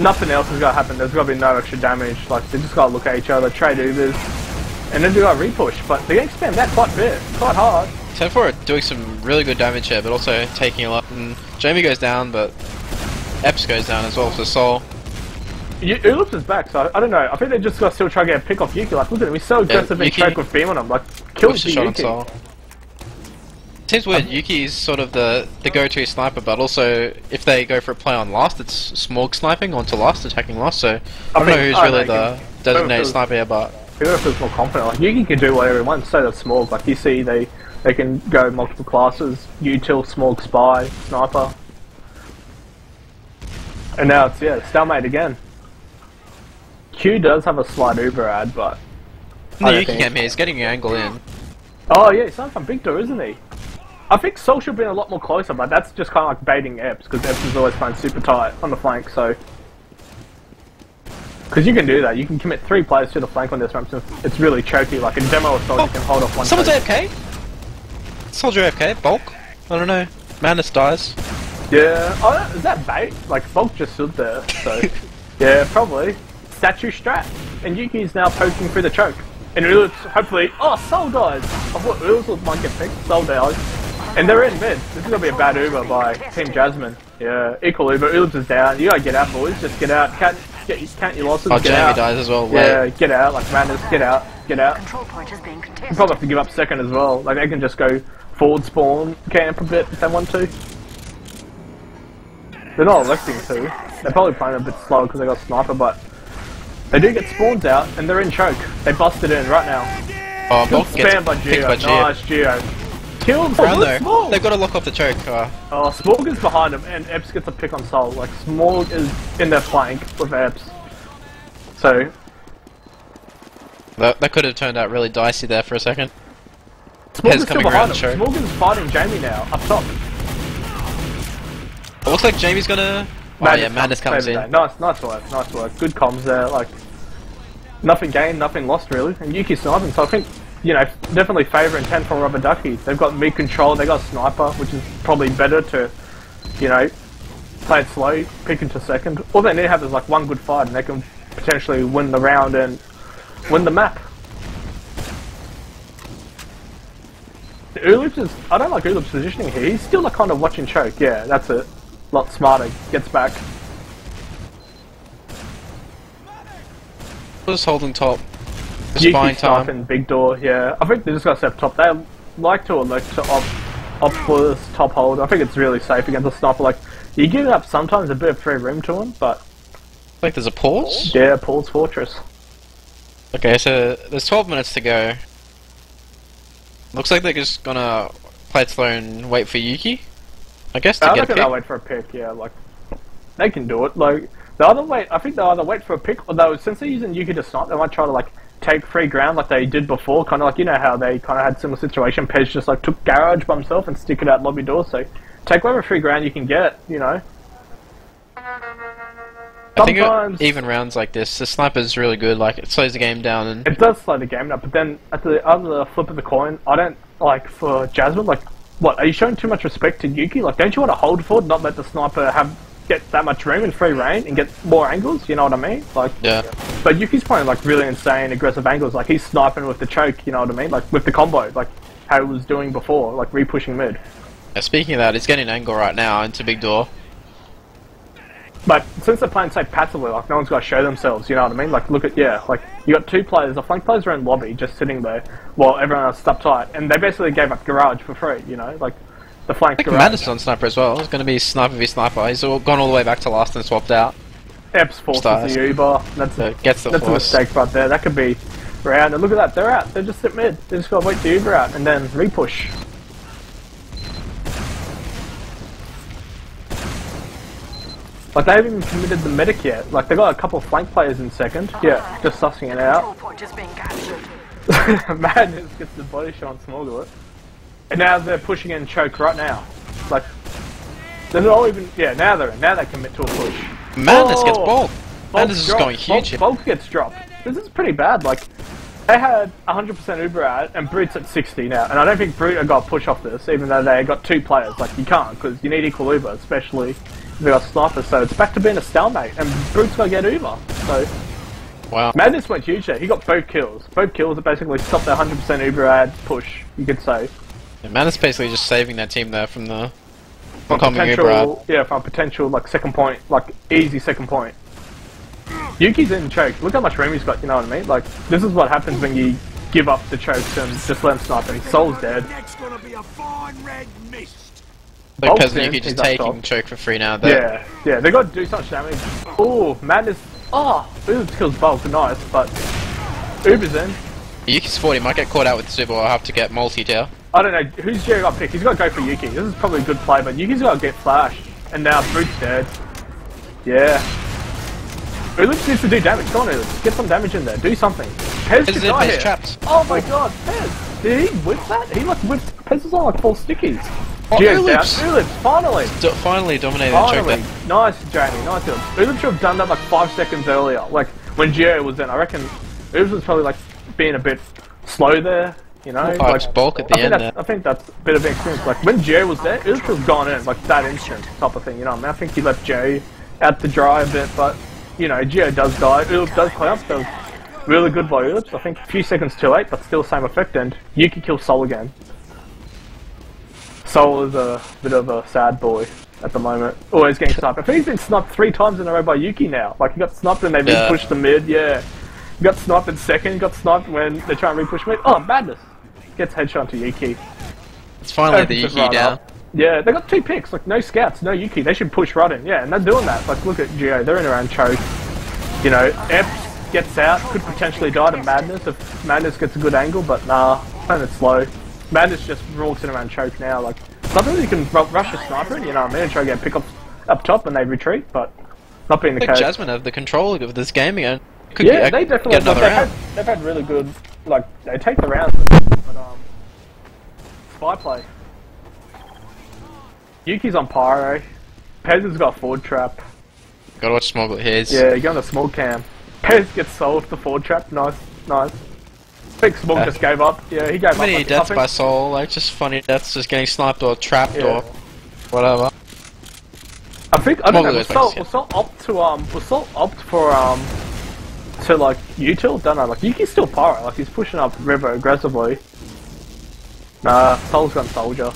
Nothing else is gonna happen. There's gotta be no extra damage. Like they just gotta look at each other, trade Ubers, and then they gotta repush. But they expand that quite bit, quite hard. 10 4 doing some really good damage here, but also taking a lot. And Jamie goes down, but Epps goes down as well for Soul. Ulips is back, so I, I don't know. I think they just got still trying to get a pick off Yuki. Like, look at him, he's so aggressive and Yuki- choke with beam on him. Like, kills Push the the shot on Yuki. Seems weird. Um, Yuki's sort of the the go-to sniper, but also if they go for a play on last, it's Smorg sniping onto last, attacking last. So I don't know who's I really know, the designated sniper here, but Whoever feels more confident, like Yuki can do whatever he wants. So does Smorg. Like, you see, they they can go multiple classes: util, Smorg, spy, sniper. And now it's yeah, stalemate again. Q does have a slight Uber ad, but no, you can get Yuki think- came here. He's getting your angle in. Oh yeah, he's not from Big Door, isn't he? I think Sol should have been a lot more closer, but that's just kind of like baiting Epps because Epps is always playing super tight on the flank. So, because you can do that, you can commit three players to the flank on this ramp. So it's really choky. Like in demo or Sol, you can hold off one. Someone's. AFK. Soldier AFK. Bulk. I don't know. Madness dies. Yeah. Oh, is that bait? Like Bulk just stood there. So, (laughs) yeah, probably statue strat. And Yuki is now poking through the choke. And Ulips, hopefully, oh, Sol dies. I thought Ulips might get picked. Sol dies. And they're in mid. This is gonna be a bad Uber by Team Jasmine. Yeah, equal Uber. Ulips is down. You gotta get out, boys. Just get out. Can't get count your losses. Oh, get Jamie out. dies as well. Yeah, Late. get out. Like madness. Get out. Get out. Control point is being You probably have to give up second as well. Like they can just go forward spawn camp a bit if they want to. They're not electing to. They're probably playing a bit slow because they got sniper, but they do get spawns out and they're in choke. They busted in right now. Oh, Good Bulk gets spam by Geo. by Geo. Nice Geo. Killed Around oh, though. They've got to lock off the choke. Uh, Oh, Smorg is behind him and Epps gets a pick on Soul. Like Smorg is in their flank with Epps. So that, that could have turned out really dicey there for a second. Smorg is still coming around behind him. the choke. Smorg is fighting Jamie now up top. It looks like Jamie's gonna. Oh yeah, Madness comes saving in. Nice, nice work, nice work. Good comms there. Like nothing gained, nothing lost really. And Yuki sniping, so I think you know definitely favouring ten for Rubber Ducky. They've got mid control, they got sniper, which is probably better to you know play it slow, pick into second. All they need to have is like one good fight, and they can potentially win the round and win the map. Ulips is. I don't like Ulips' positioning here. He's still like kind of watching choke. Yeah, that's it. Lot smarter. Gets back. Just holding top. Just buying time. big door, yeah. I think they just got step top. They like to elect to opt, opt for this top hold. I think it's really safe against a sniper. Like, you give up sometimes a bit of free room to him, but Like there's a pause. yeah, Paul's Fortress. Okay, so there's 12 minutes to go. Looks like they're just gonna play it slow and wait for Yuki. I guess I get a reckon pick. they'll wait for a pick, yeah, like, they can do it. Like, the other wait, I think they'll either wait for a pick, although since they're using Yuki to snipe, they might try to, like, take free ground like they did before, kind of like, you know how they kind of had similar situation, Pez just, like, took garage by himself and stick it out lobby door, so take whatever free ground you can get. You know. I think Sometimes- even rounds like this, the sniper's really good. Like it slows the game down, and It does slow the game down, but then at the other flip of the coin, I don't like for Jasmine. Like, what are you showing too much respect to Yuki? Like, don't you want to hold forward, not let the sniper have get that much room and free reign and get more angles? You know what I mean? Like, yeah. but Yuki's playing like really insane aggressive angles. Like he's sniping with the choke. You know what I mean? Like with the combo, like how he was doing before, like re-pushing mid. yeah. Speaking of that, he's getting an angle right now into big door. But since they're playing so passively, like no one's got to show themselves. You know what I mean? Like look at yeah, like you got two players, the flank players are in lobby just sitting there while everyone else is up tight, and they basically gave up garage for free. You know, like the flank I think garage. Madness on sniper as well. It's going to be sniper v sniper. He's all, gone all the way back to last and swapped out. Epps forces Stars. the Uber. That's a, gets the that's a mistake right there. That could be round. And look at that, they're out. They just sit mid. They just got to wait the Uber out and then re-push. Like they haven't even committed the medic yet. Like they got a couple of flank players in second. Yeah, just sussing it out. Control point is being captured. (laughs) Madness gets the body shot on Smoglet. And now they're pushing in choke right now. Like they're not even yeah, now they're in. Now they commit to a push. Madness gets Oh! bulk. Bulk Madness is drop. going huge. here. Bulk, bulk gets dropped. This is pretty bad. Like they had 100% Uber out and Brute's at 60 now, and I don't think Brute got push off this, even though they got two players. Like you can't because you need equal Uber, especially if they got snipers. So it's back to being a stalemate, and Brute's got to get Uber. So Wow. Madness went huge there. He got both kills. Both kills that basically stopped the 100% Uber ad push. You could say. Yeah, Madness basically just saving that team there from the From oncoming Uber ad. potential, yeah, from potential like second point, like easy second point. Yuki's in choke. Look how much room he's got. You know what I mean? Like this is what happens when you give up the chokes and just let him snipe. And Soul's dead. Next gonna be a fine red mist. Like Bulk's Peasant in, Yuki just he's up taking choke for free now. There. Yeah, yeah. They got to do so much damage. Oh, madness. Oh, Uber kills Bulk. Nice, but Uber's in. Yuki's 40 might get caught out with Super. I'll have to get multi tier. I don't know who's Jerry got picked. He's got to go for Yuki. This is probably a good play, but Yuki's got to get flashed. And now Brute's dead. Yeah. Ulix needs to do damage. Come on, Ulix. Get some damage in there. Do something. Pez Pez is die here. trapped. Oh my god, Pez. Did he whip that? He like whipped. Pez was on like four stickies. Oh, Geo's down. Ulix. Ulix, finally. Do- finally dominated the choke Finally. there. Nice, Jamie. Nice. Ulix. Ulix should have done that like five seconds earlier. Like when Geo was in. I reckon Ulix was probably like being a bit slow there. You know, Oh, like, bulk at I the think, end that's, there. I think that's a bit of an experience. Like when Jay was there, it was just gone in like that instant type of thing. You know, what I mean, I think he left Jay out to dry a bit, but you know, Geo does die. Ulip does clean up. So really good by Ulip. I think a few seconds too late, but still same effect. And Yuki kills Soul again. Soul is a bit of a sad boy at the moment. Oh, Always getting sniped. I think he's been sniped three times in a row by Yuki now. Like he got sniped and they Yeah. re-pushed the mid. Yeah. He got sniped in second. Got sniped when they try and re-push mid. Oh madness! Gets headshot to Yuki. It's finally the Opens Yuki right down. up. Yeah, they got two picks. Like no scouts, no Yuki. They should push right in. Yeah, and they're doing that. Like look at Geo. They're in around choke. You know, F gets out. Could potentially die to Madness if Madness gets a good angle, but nah, playing it slow. Madness just walks in around choke now. Like sometimes you can rush a sniper, and you know what I mean, and try to get pick up up top and they retreat, but not being the case. Jasmine have the control of this game again. Could Yeah, get, they definitely get another like, they've, had, they've had really good like they take the rounds, but um, spy play. Yuki's on pyro. Pez has got forward trap. Gotta watch Smoggle his. Yeah, you go on the small cam. Pez gets sold the forward trap. Nice, nice. I think Smog just gave up. Yeah, he gave up. Many deaths by soul, like just funny deaths, just getting sniped or trapped Yeah. or whatever. I think I don't know. Was goes back Sol, to was Sol opt to um was Sol opt for um to like util? Don't know. Like Yuki's still pyro. Like he's pushing up river aggressively. Nah, Soul's gone soldier.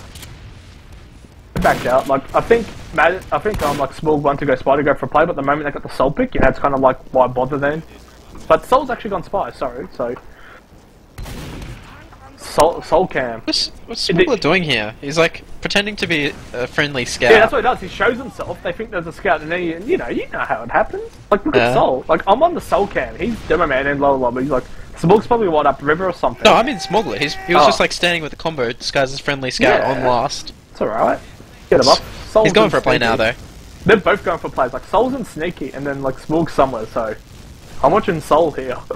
Backed out. Like I think Mad, I think um like Small want to go spy to go for a play, but the moment they got the Soul pick, know, it's kind of like why bother then. But Soul's actually gone spy. Sorry, so. Soul, Soul cam. What's, what's Smoglet doing here? He's like pretending to be a friendly scout. Yeah, that's what he does. He shows himself. They think there's a scout, and then you, you know, you know how it happens. Like look at Soul. Like I'm on the Soul cam. He's demo man in lower lobby. He's like Smog's probably what up river or something. No, I mean Smoglet. He's, he was Oh. just like standing with the combo, disguised as friendly scout Yeah. on last. it's all right. Get him up. Soul's He's going for a play now though. They're both going for plays. Like Soul's in sneaky, and then like Smog's somewhere. So I'm watching Soul here. (laughs)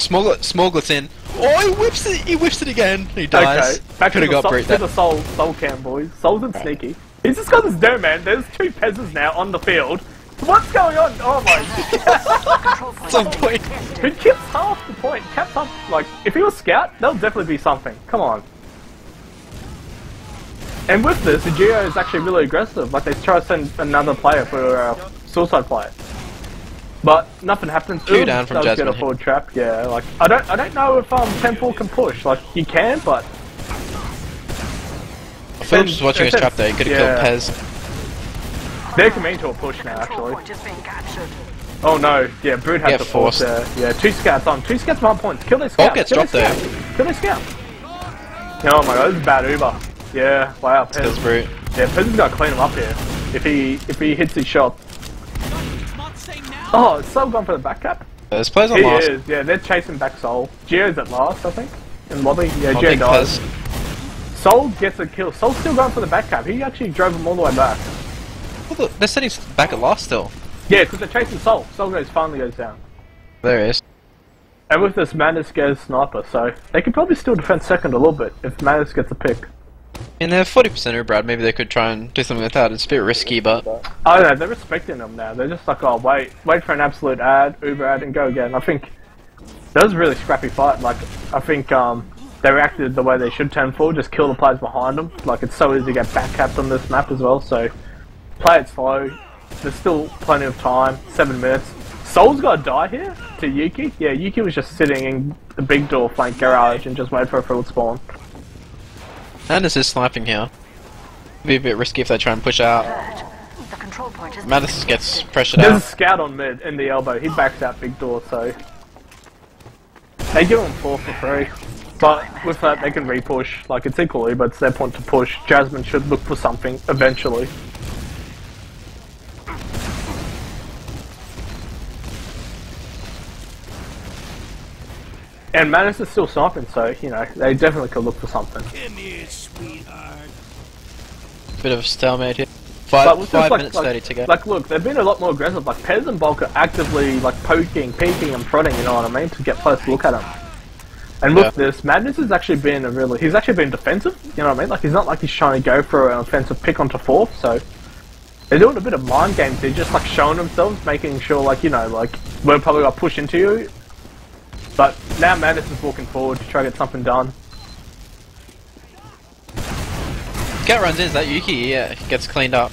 Smoglet, Smoglet's in. Oh, he whips it. He whips it again. He dies. Okay, back Could have the, got soul, brute to the soul, soul cam, boys. Soul's and sneaky. He's just got this dough, man. There's two peasants now on the field. What's going on? Oh my (laughs) Control point Some point. contested. He keeps half the point. Kept up, like, if he was scout, that'll definitely be something. Come on. And with this, the Geo is actually really aggressive. Like, they try to send another player for a uh, suicide player. But nothing happens. Two Ooh, down from does get a forward trap. Yeah, like I don't, I don't know if um Temple can push. Like he can, but Phillips was watching his trap there. He could have yeah. killed Pez. they're coming to a push now. Actually. point is being captured. Oh no, yeah, Brood had Yeah, the force forced. there. Yeah, two scouts on. Two scouts, one points. Kill this scout. gets Kill dropped there. Kill this scout. Oh my god, this is bad Uber. Yeah, wow. Kills Pez, brute. yeah, Pez has got to clean him up here. If he if he hits his shot. Oh, it's so gone for the back cap. Uh, There's players on He last. is. Yeah, they're chasing back Soul. Geo's at last, I think. In lobby. Yeah, Geo dies. Pez. Soul gets a kill. Soul's still going for the back cap. He actually drove him all the way back. Oh, look, they're sitting back at last still. Yeah, because they're chasing Soul. Soul goes finally goes down. There he is. And with this, Manus gets sniper, so they could probably still defend second a little bit if Manus gets a pick. And they're 40% Brad. Maybe they could try and do something with that. It's a bit risky, but don't know, they're respecting them now. They're just like, oh, wait, wait for an absolute ad, Uber ad, and go again. I think that was a really scrappy fight. Like, I think um, they reacted the way they should 10 4, just kill the players behind them. Like, it's so easy to get back capped on this map as well, so play it slow. There's still plenty of time, seven minutes. Soul's gotta die here to Yuki. Yeah, Yuki was just sitting in the big door flank garage and just wait for a field spawn. Madness is sniping here. Be a bit risky if they try and push out. The control point is Madness gets pressured out. There's a scout on mid in the elbow. He backs out big door, so they give him four for free. But with that, they can repush. Like it's equally, but it's their point to push. Jasmine should look for something eventually. And Manus is still sniping, so you know they definitely could look for something. Come here, sweetheart. Bit of a stalemate here. Five, five like, minutes like, 30 to go. Like, look, they've been a lot more aggressive. Like, Pez and Bulk are actively, like, poking, peeking, and prodding, you know what I mean, to get close look at them. And with Yeah. this, Madness has actually been a really, he's actually been defensive, you know what I mean? Like, he's not like he's trying to go for an offensive pick onto fourth, so they're doing a bit of mind games. They're just, like, showing themselves, making sure, like, you know, like, we're probably going to push into you. But now Madness is walking forward to try to get something done. Scout runs in, is that Yuki? Yeah, he gets cleaned up.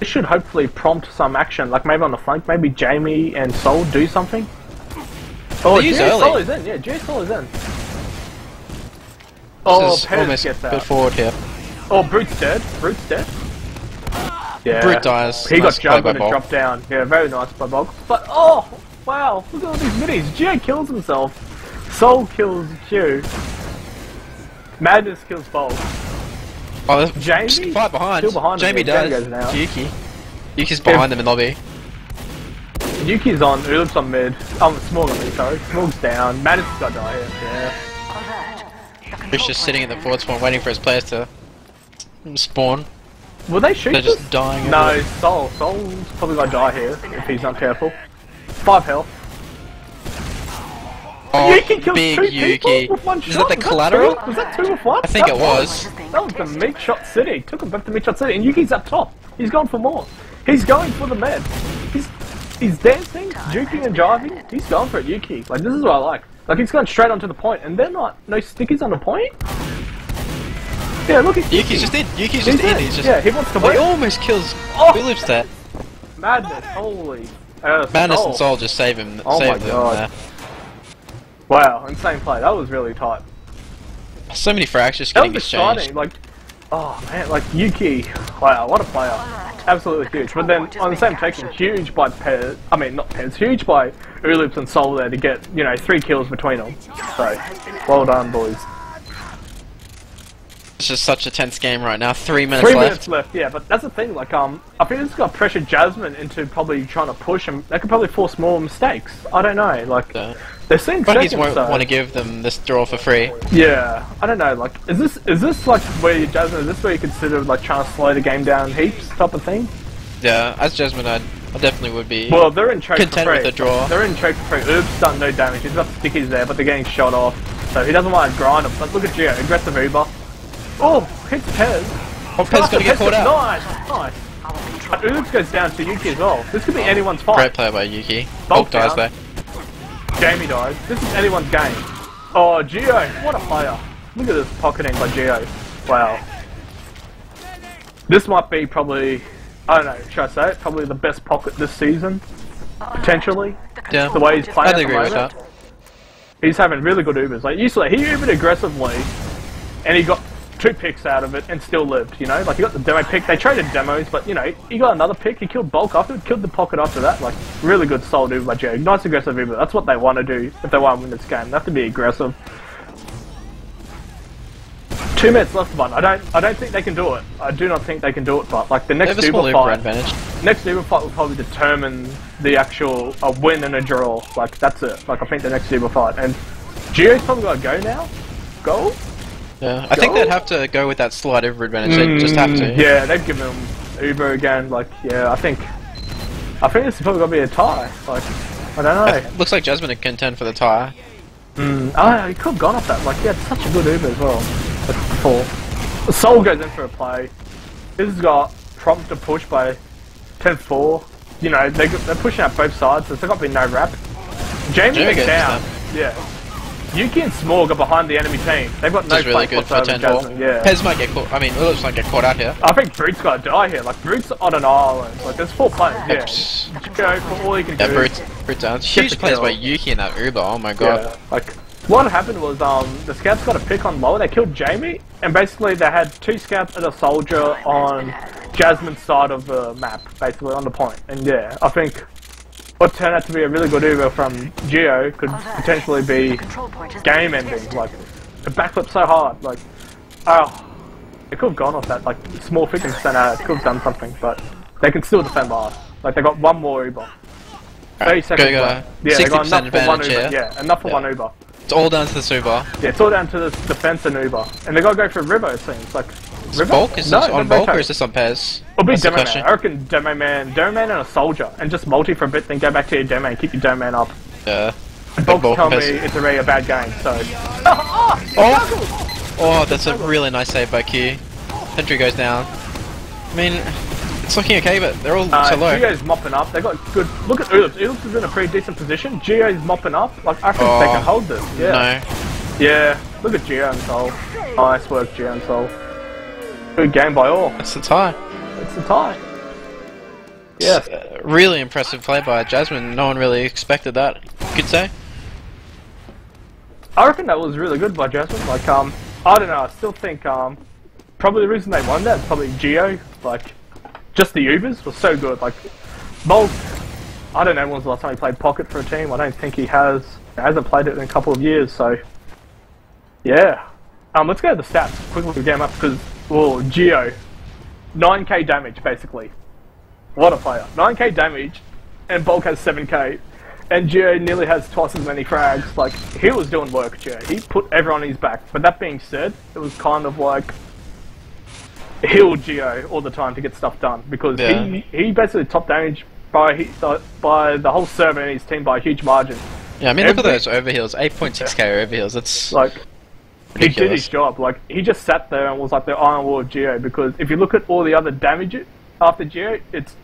This should hopefully prompt some action, like maybe on the flank, maybe Jamie and Soul do something. Oh, early. Soul is in, yeah, Jay Soul is in. Oh, this is Pez almost gets out. forward here. Oh, Brute's dead. Brute's dead. Yeah. Brute dies. He Nice got jumped and dropped down. Yeah, very nice by Bulk. But, oh, wow, look at all these minis. Geo kills himself. Soul kills Q. Madness kills Bulk. Oh, there's Jamie? fight behind. Still behind him, Jamie yeah, Jamie does. goes now. Yuki. Yuki's behind them in lobby. Yuki's on, Ulip's on mid. Um, Smorg on mid, sorry. Smorg's down. Madness has got to die here. Yeah. alert. The control He's just sitting is in the being forward spawn waiting for his players to spawn. Will they shoot They're this? just dying No, everywhere. Soul. Soul's probably gonna die here if he's not careful. Five health. Oh, Yuki killed big two Yuki. people with one Is shot. that the Was collateral? two? Was that two with one? I think That it was. is being That was the contested. Meat Shot City. Took him back to Meat Shot City, and Yuki's up top. He's going for more. He's going for the med. He's he's dancing, juking and jiving. He's going for it, Yuki. Like this is what I like. Like he's going straight onto the point, and they're not no stickies on the point. Yeah, look at Yuki's just in. Yuki's just in. He's just. Yeah, he wants to Oh, he win. almost kills Oh. Phillips there. Madness, holy. Uh, Madness Soul. and Soul just save him. Oh save my God. there. Wow, insane play. That was really tight. So many just That getting exchanged. Like, oh man, like Yuki. Wow, what a player. Absolutely huge. But then on the same token, huge by Pez. I mean, not Pez. Huge by Ulips and Soul there to get you know three kills between them. So, well done, boys. It's just such a tense game right now. Three minutes Three left. minutes left. Yeah, but that's the thing. Like, um, I think this has got pressure Jasmine into probably trying to push him. That could probably force more mistakes. I don't know. Like, So, they seem. Bucky's seconds. won't so- want to give them this draw for free. Yeah, I don't know. Like, is this is this like where you, Jasmine? Is this where you consider like trying to slow the game down heaps type of thing? Yeah, as Jasmine, I'd I definitely would be. Well, they're in choke Content for free. with a draw. They're in choke for free. Oops, done no damage. He's got stickies there, but they're getting shot off. So he doesn't want to grind them. But look at Geo, aggressive Uber. Oh, hits Pez. oh, Pez to get Pez caught out. Nice, nice. But Oops goes down to Yuki as well. This could be anyone's fight. Great play by Yuki. Bulk Bulk dies down. there. Jamie dies. This is anyone's game. Oh, Geo, what a player. Look at this pocketing by Geo. Wow. This might be probably, I don't know, should I say it? Probably the best pocket this season, potentially. Yeah. The way he's playing I'd agree with that. He's having really good Ubers. Like, usually he Ubered aggressively, and he got two picks out of it and still lived, you know? Like, he got the demo pick. They traded demos, but, you know, he got another pick. He killed Bulk after killed the pocket after that. Like, really good solid Uber by Joe. Nice aggressive Uber. That's what they want to do if they want to win this game. They have to be aggressive. Two minutes left, but I don't, I don't think they can do it. I do not think they can do it, but like the next have a small Uber Uber fight, advantage. next Uber fight will probably determine the actual a win and a draw. Like that's it. Like I think the next Uber fight and Geo's probably got to go now. Go. Yeah, I think they'd have to go with that slight Uber advantage. They just have to. Mm, Yeah, they'd give him Uber again. Like yeah, I think I think this is probably gonna be a tie. Like I don't know. Looks like Jasmine would contend for the tie. Mm, oh, he could have gone off that. Like he had such a good Uber as well. Like before. Soul goes in for a play. This has got prompt to push by 10-4. You know, they, they're pushing out both sides, so there's got to be no wrap. Jamie Jamie went down. Yeah. Yuki and Smorg are behind the enemy team. They've got no Which is really good for whatsoever, 10 Jasmine. Yeah. Pez might get caught. I mean, Lilips might get caught out here. I think Brute's got to die here. Like, Brute's on an island. Like, there's four players. Yeah. Oops. Go for all he can Yeah, do. Brute, Brute down. Huge the plays by Yuki and that Uber. Oh my god. Yeah, like what happened was um the scouts got a pick on lower. They killed Jamie, and basically they had two scouts and a soldier on Jasmine's side of the map, basically on the point. And yeah, I think what turned out to be a really good Uber from Geo could potentially be control point is game being ending. Like the backflip so hard, like oh, it could have gone off that. Like small freaking center, it could have done something, but they can still defend last. Like they got one more Uber. 30 seconds go, go. left. Yeah, they got enough for one Uber. here. Yeah, enough for Yeah. one Uber. It's all down to the Uber. Yeah, it's all down to the defense and Uber. And they gotta go for River, it seems. Like, River? Bulk? Is no, this on they're Bulk or is this on Pez? It'll be Demo Man. I reckon Demo Man, Demo Man and a soldier. And just multi for a bit, then go back to your Demo Man, keep your Demo Man up. Yeah. And Bulk's Bulk telling me it's already a bad game, so... (laughs) Oh! Oh, that's a really nice save by Q. Sentry goes down. I mean, it's looking okay, but they're all Uh, so low. Geo's mopping up. They got good... Look at Ulips. Ulips is in a pretty decent position. Geo's mopping up. Like, I think they Oh, can hold this. Yeah. No. Yeah. Look at Geo and Soul. Nice work, Geo and Soul. Good game by all. That's the tie. It's a tie. Yes. Uh, really impressive play by Jasmine. No one really expected that. You could say. I reckon that was really good by Jasmine. Like, um, I don't know. I still think, um, probably the reason they won that is probably Geo. Like, just the Ubers was so good. Like, Bolt. I don't know when was the last time he played Pocket for a team. I don't think he has. He hasn't played it in a couple of years. So, yeah. Um, let's go to the stats quickly. Game up because well, Geo, 9k damage basically. What a player. 9k damage, and Bulk has 7k. And Geo nearly has twice as many frags. Like, he was doing work, Geo. He put everyone on his back. But that being said, it was kind of like heal Geo all the time to get stuff done. Because Yeah. he, he basically top damage by, he, by the whole server and his team by a huge margin. Yeah, I mean, look at those overheals. 8.6k overheals. That's Like, he did his job. Like, he just sat there and was like the Iron War of Geo. Because if you look at all the other damage after Geo, it's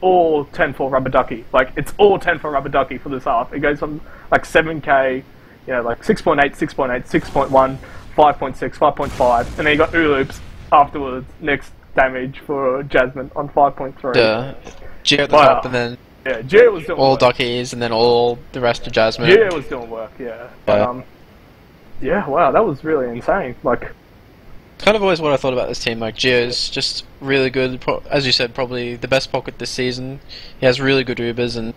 all 10 for Rubber Ducky. Like, it's all 10 for Rubber Ducky for this half. It goes from like 7k, you know, like 6.8, 6.8, 6.1, 5.6, 5.5. And then you got Uloops afterwards, next damage for Jasmine on 5.3. uh, Geo at the Wow. top, and then Yeah, Geo was doing all work. Duckies, and then all the rest of Jasmine. Geo was doing work, yeah. But, Yeah. um, yeah, wow, that was really insane. Like, kind of always what I thought about this team. Like Geo's just really good. As you said, probably the best pocket this season. He has really good Ubers and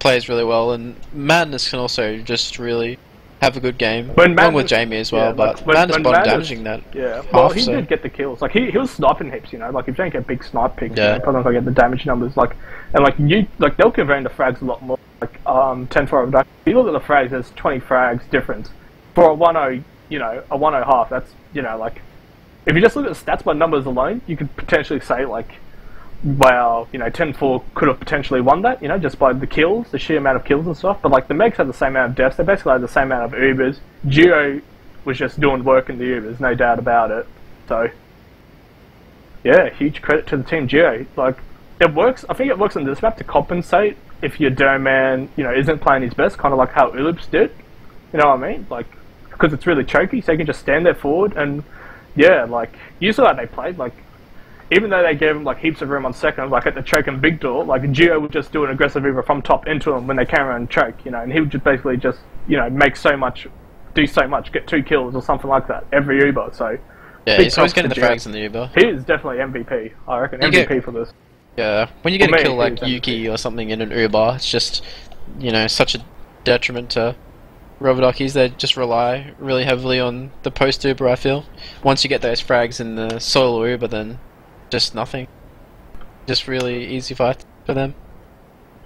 plays really well. And Madness can also just really have a good game, When along with Jamie as well. yeah, but like, when- Madness when Madness- damaging that. Yeah, well, he so- did get the kills. Like he, he was sniping heaps, you know. Like if you don't get big snipe picks, Yeah. you know, probably not gonna get the damage numbers. Like and like you, like they'll convert into frags a lot more. Like um, ten for a If you look at the frags, there's twenty frags difference for a one oh, you know, a one oh half. That's you know like if you just look at the stats by numbers alone, you could potentially say like well, you know, 10-4 could have potentially won that, you know, just by the kills, the sheer amount of kills and stuff. But like the Megs had the same amount of deaths. They basically had the same amount of Ubers. Geo was just doing work in the Ubers, no doubt about it. So, yeah, huge credit to the team Geo. Like, it works. I think it works on this map to compensate if your dome man, you know, isn't playing his best, kind of like how Ulips did. You know what I mean? Like, because it's really choky, so you can just stand there forward and, yeah, like usually how they played like even though they gave him like heaps of room on second, like at the choke and big door, like Geo would just do an aggressive Uber from top into him when they came around and choke, you know, and he would just basically just, you know, make so much, do so much, get two kills or something like that every Uber. So Yeah, he's always getting the Jack. frags in the Uber. he is definitely MVP. I reckon You MVP get- for this. Yeah, when you get For a me, kill like he's MVP. Yuki or something in an Uber, it's just, you know, such a detriment to Rubber Duckies. They just rely really heavily on the post Uber, I feel. Once you get those frags in the solo Uber, then just nothing. Just really easy fight for them.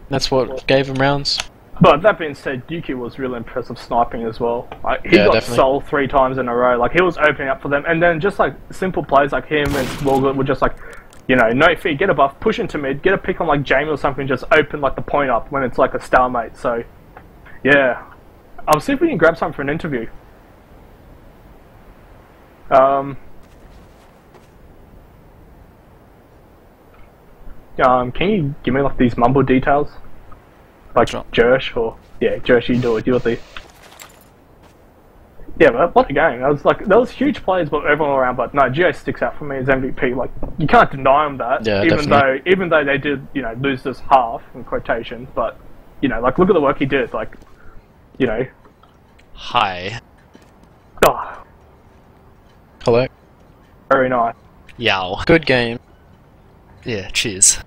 That's what gave them rounds. But that being said, Yuki was really impressive sniping as well. Like, he Yeah, got definitely. soul three times in a row. Like he was opening up for them, and then just like simple plays like him and Morgan were just like, you know, no feed, get a buff, push into mid, get a pick on like Jamie or something, just open like the point up when it's like a stalemate. So, yeah, I'll see if we can grab some for an interview. Um. Um, can you give me like these mumble details? Like Sure. Jersh or yeah, Jersh, you do it. You're the yeah, but what a game! That was like was huge players, but everyone around. But no, Geo sticks out for me as MVP. Like you can't deny him that. Yeah, even definitely. though even though they did you know lose this half in quotation, but you know like look at the work he did. Like you know, Hi. oh, Hello. very nice. Yow. Good game. Yeah, cheers.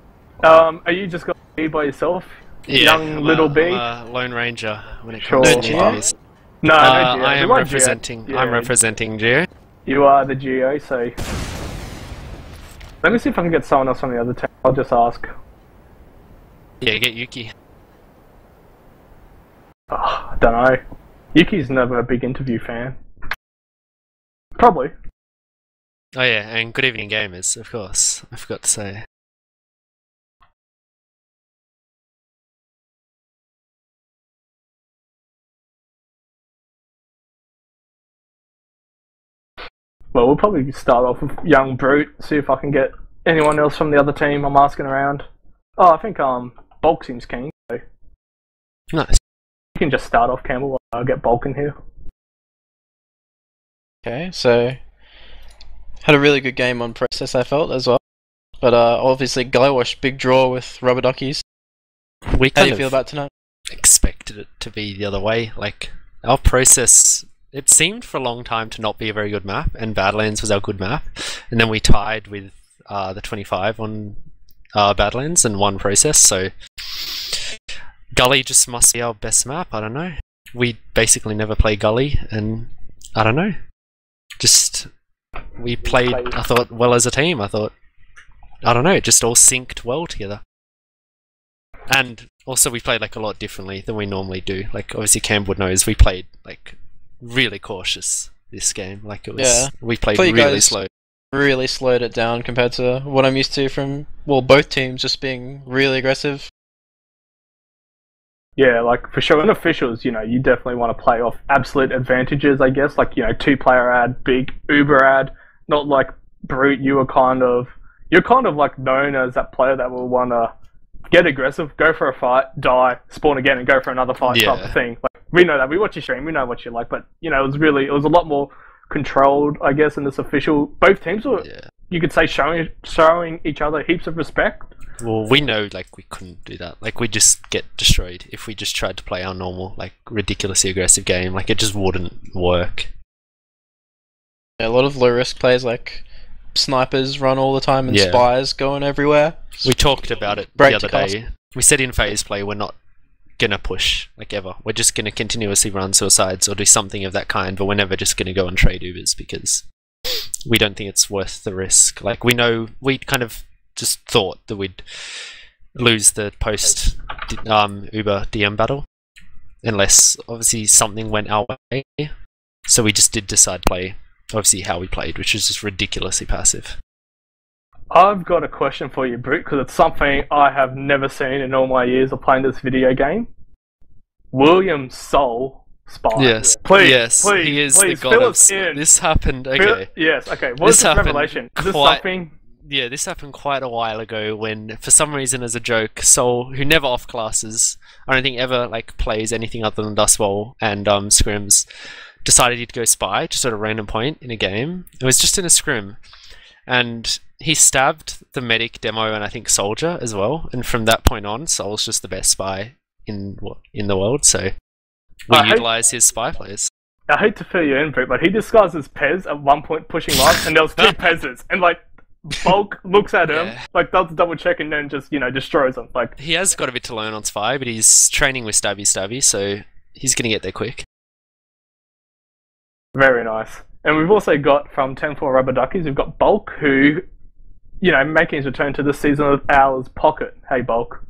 Um, are you just going to be by yourself, Yeah, young I'm little a, B? I'm a Lone Ranger when it comes No to Geo? these. no, Uh, no, I We am want Geo. representing. I'm Yeah, representing Geo. You are the Geo, so let me see if I can get someone else on the other team. I'll just ask. Yeah, get Yuki. Oh, I don't know. Yuki's never a big interview fan. Probably. Oh yeah, and good evening gamers, of course. I forgot to say. Well, we'll probably start off with young brute. See if I can get anyone else from the other team. I'm asking around. Oh, I think um Bulk seems keen. So Nice. Can just start off, Campbell. I'll get Bulk in here. Okay, so had a really good game on process. I felt as well, but uh, obviously Gullywash big draw with Rubber Duckies. We How do you feel about tonight? expected it to be the other way. Like our process, it seemed for a long time to not be a very good map, and Badlands was our good map, and then we tied with uh, the 25 on uh, Badlands and one process. So Gully just must be our best map. I don't know. We basically never play Gully, and I don't know. Just we played. I thought well as a team. I thought I don't know. It just all synced well together. And also, we played like a lot differently than we normally do. Like obviously, Camwood knows we played like really cautious this game. Like it was, Yeah. we played really guys- slow. Really slowed it down compared to what I'm used to from well both teams just being really aggressive. Yeah, like for sure. In officials, you know, you definitely want to play off absolute advantages, I guess. Like, you know, two player ad, big Uber ad, not like brute. You were kind of, you're kind of like known as that player that will want to get aggressive, go for a fight, die, spawn again, and go for another fight type of thing. Like, we know that. We watch your stream. We know what you like. But you know, it was really, it was a lot more controlled, I guess, in this official. Both teams were, Yeah. You could say, showing showing each other heaps of respect. Well, we know like we couldn't do that. Like we just get destroyed if we just tried to play our normal like ridiculously aggressive game. Like it just wouldn't work. A lot of low risk plays like snipers run all the time and Yeah. spies going everywhere. We talked about it Break the other day. We said in phase play we're not gonna push like ever. We're just gonna continuously run suicides or do something of that kind, but we're never just gonna go and trade Ubers because we don't think it's worth the risk. Like we know we kind of just thought that we'd lose the post um, Uber DM battle unless obviously something went our way. So we just did decide play obviously how we played, which was just ridiculously passive. I've got a question for you, Brute, because it's something I have never seen in all my years of playing this video game. William Soul Spy. Yes. Please, yes. please, he is please the god fill of. This happened. Fill- Okay. yes. Okay. What This is this happened revelation? Is this quite- something? Yeah, this happened quite a while ago when, for some reason, as a joke, Soul, who never off classes, I don't think ever like plays anything other than Dust Bowl and um, scrims, decided he'd go spy just at a random point in a game. It was just in a scrim, and he stabbed the medic demo and I think soldier as well. And from that point on, Soul's just the best spy in in the world. So we I hate- utilize his spy plays. I hate to fill you in, Brute, but he disguises Pez at one point pushing live, and there was two (laughs) Pezes, and like Bulk looks at him, Yeah. like does the double check, and then just you know destroys him. Like He has got a bit to learn on spy, but he's training with Stabby Stabby, so he's gonna get there quick. Very nice. And we've also got from 10-4 Rubber Duckies, we've got Bulk, who, you know, making his return to this season of ours Pocket. Hey, Bulk.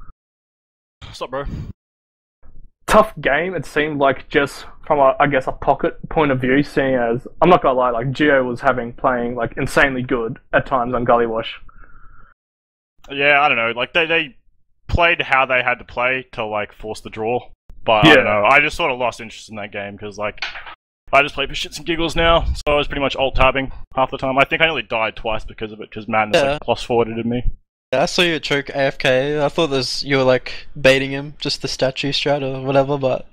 What's up, bro? Tough game, it seemed like just from, a, I guess, a Pocket point of view, seeing as, I'm not gonna lie, like, Geo was having, playing, like, insanely good at times on Gullywash. Yeah, I don't know. Like they they played how they had to play to like force the draw, but I don't know. I just sort of lost interest in that game because like I just play for shits and giggles now. So I was pretty much alt tabbing half the time. I think I only died twice because of it because Madness Yeah. like, plus forwarded me. Yeah, I saw you at choke AFK. I thought this you were like baiting him, just the statue strat or whatever, but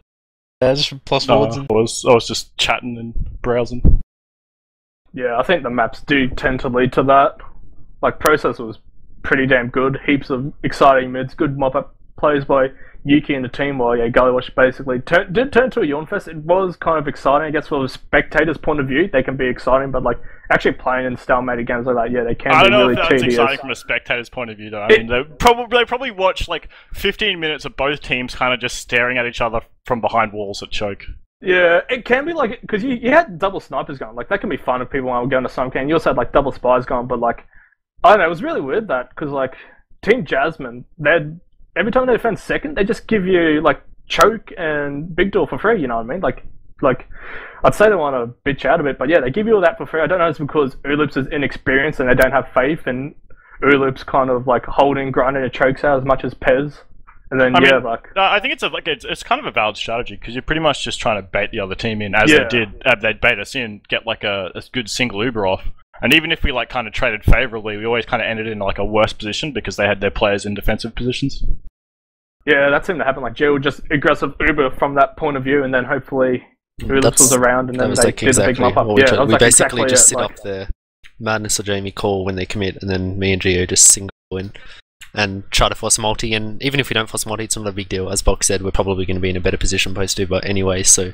yeah, just plus Uh, forwards I was I was just chatting and browsing. Yeah, I think the maps do tend to lead to that. Like, Process was pretty damn good. Heaps of exciting mids, good mop up plays by Yuki and the team, while, yeah, Gullywash basically turn, did turn to a yawn fest. It was kind of exciting, I guess, from a spectator's point of view. They can be exciting, but, like, actually playing in stalemated games like that, yeah, they can be really tedious. I be don't know really if that's tedious. exciting from a spectator's point of view, though. I It- mean, they probably they probably watched like 15 minutes of both teams kind of just staring at each other from behind walls at choke. Yeah, it can be like because you, you had double snipers going. Like that can be fun if people want to go into some game. You also had like double spies going, but like I don't know, it was really weird that because like Team Jasmine, they every time they defend second, they just give you like choke and big door for free. You know what I mean? Like like I'd say they want to bitch out a bit, but yeah, they give you all that for free. I don't know if it's because Ulips is inexperienced and they don't have faith, and Ulips kind of like holding grinding a chokes out as much as Pez. And then I yeah, mean, like I think it's a, like it's, it's kind of a valid strategy because you're pretty much just trying to bait the other team in, as Yeah. they did. Uh, they bait us in, get like a, a good single Uber off, and even if we like kind of traded favorably, we always kind of ended in like a worse position because they had their players in defensive positions. Yeah, that seemed to happen. Like Jill would just aggressive Uber from that point of view, and then hopefully mm, Ulips That's- was around, and then they like did exactly the big mop up. we yeah, tried. that was We like basically exactly just it, sit like- up there, Madness or Jamie call when they commit, and then me and Geo just single in and try to force a multi. And even if we don't force a multi, it's not a big deal. As Box said, we're probably going to be in a better position post two, but anyway, so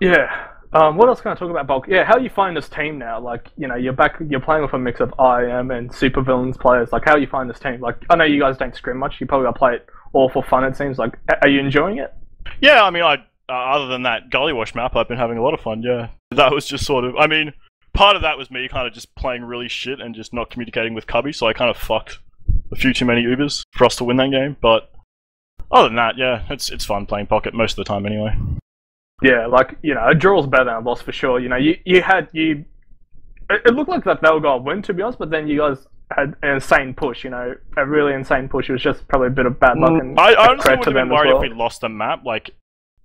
Yeah. Um, what else can I talk about, Bulk? Yeah, how you find this team now? Like, you know, you're back, you're playing with a mix of IM and supervillains players. Like, how you find this team? Like, I know you guys don't scrim much. You probably to play it all for fun. It seems like. Are you enjoying it? Yeah, I mean, I uh, other than that Gullywash map, I've been having a lot of fun. Yeah, that was just sort of. I mean, part of that was me kind of just playing really shit and just not communicating with Cubby, so I kind of fucked a few too many Ubers for us to win that game. But other than that, yeah, it's it's fun playing pocket most of the time anyway. Yeah, like you know, a draw's better than a loss for sure. You know, you you had you. It, it looked like that they were going to win, to be honest, but then you guys had an insane push. You know, a really insane push. It was just probably a bit of bad luck and Mm, I, I a honestly to have been worried well. if we lost the map. Like,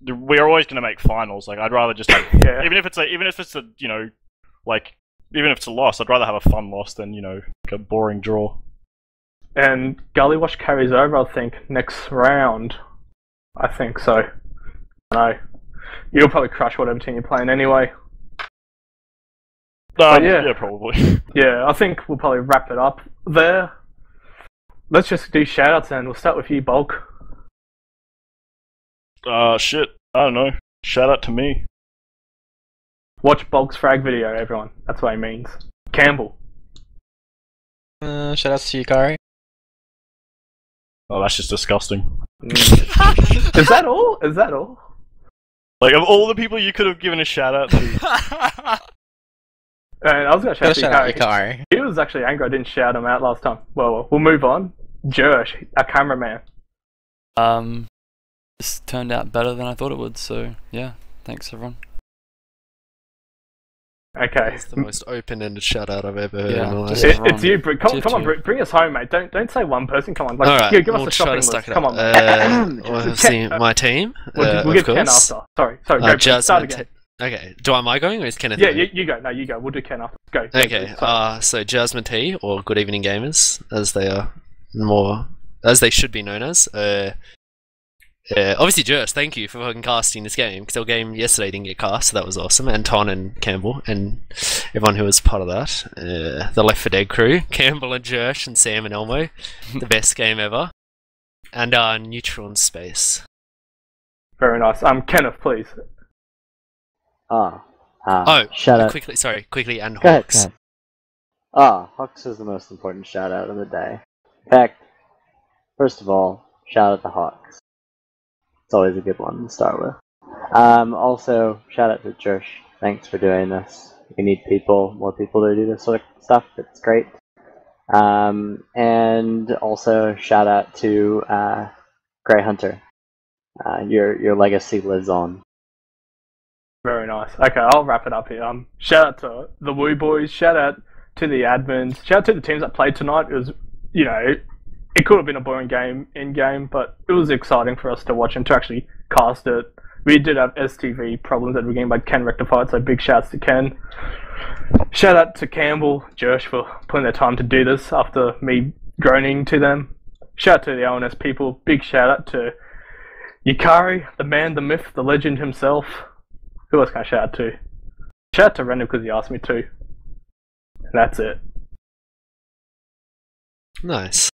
we're always going to make finals. Like, I'd rather just like, (laughs) Yeah. even if it's a, even if it's a, you know, like, even if it's a loss, I'd rather have a fun loss than you know, like a boring draw. And Gullywash carries over, I think, next round. I think so. I know. You'll probably crush whatever team you're playing anyway. Um, yeah. yeah, probably. (laughs) Yeah, I think we'll probably wrap it up there. Let's just do shoutouts and we'll start with you, Bulk. Uh, shit. I don't know. Shout out to me. Watch Bulk's frag video, everyone. That's what he means. Campbell. uh, shout out to Yukari. Oh, that's just disgusting. Mm. (laughs) Is that all? Is that all? Like, of all the people you could have given a shout out to, And (laughs) I was going to shout out shout out Yukari. Yukari. He was actually angry I didn't shout him out last time. Well, we'll move on. Jersh, our cameraman. Um, this turned out better than I thought it would. So yeah, thanks everyone. Okay. It's the most open-ended shout out I've ever heard Yeah, in my life. It, it's you, Bri- come, come on, you. Bring us home, mate. Don't don't say one person. Come on, like, All right, here, give us we'll a shopping list. Come on, mate. Uh, well, let's Ken- see, my team. we'll, uh, we'll of give Ken course. after. Sorry, sorry. Uh, Bri- Jazz start Mate- again. Okay, do am I going or is Kenneth? Yeah, you, you go. No, you go. We'll do Ken after. Go. go, Okay, Sorry. uh, so Jasmine T, or Good Evening Gamers, as they are more, as they should be known as. Uh, uh, obviously, Jers, thank you for fucking casting this game, because our game yesterday didn't get cast, so that was awesome. And Ton and Campbell, and everyone who was part of that. Uh, the Left 4 Dead crew, (laughs) Campbell and Jersh and Sam and Elmo, (laughs) the best game ever. And uh, Neutron Space. Very nice. Um, Kenneth, please. Ah. ah, Oh, shout out. quickly, sorry, quickly, and Go Hawks. go ahead. Ah, Hawks is the most important shout out of the day. In fact, first of all, shout out to Hawks. It's always a good one to start with. Um, also, shout out to Jersh. Thanks for doing this. We need people, more people to do this sort of stuff. It's great. Um, and also shout out to uh, Grey Hunter. Uh, your your legacy lives on. Very nice. Okay, I'll wrap it up here. Um, shout out to the Woo Boys. Shout out to the admins. Shout out to the teams that played tonight. It was, you know, it could have been a boring game in game, but it was exciting for us to watch and to actually cast it. We did have STV problems at the beginning, but Ken rectified. So big shouts to Ken. Shout out to Campbell, Jersh for putting their time to do this after me groaning to them. Shout out to the LNS people. Big shout out to Yukari, the man, the myth, the legend himself. Who else can I shout out to? Shout out to Random because he asked me to. And that's it. Nice.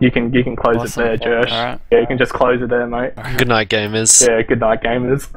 You can you can close Awesome. it there, Josh. Alright. Yeah, you can just close it there, mate. Good night, gamers. Yeah, good night, gamers.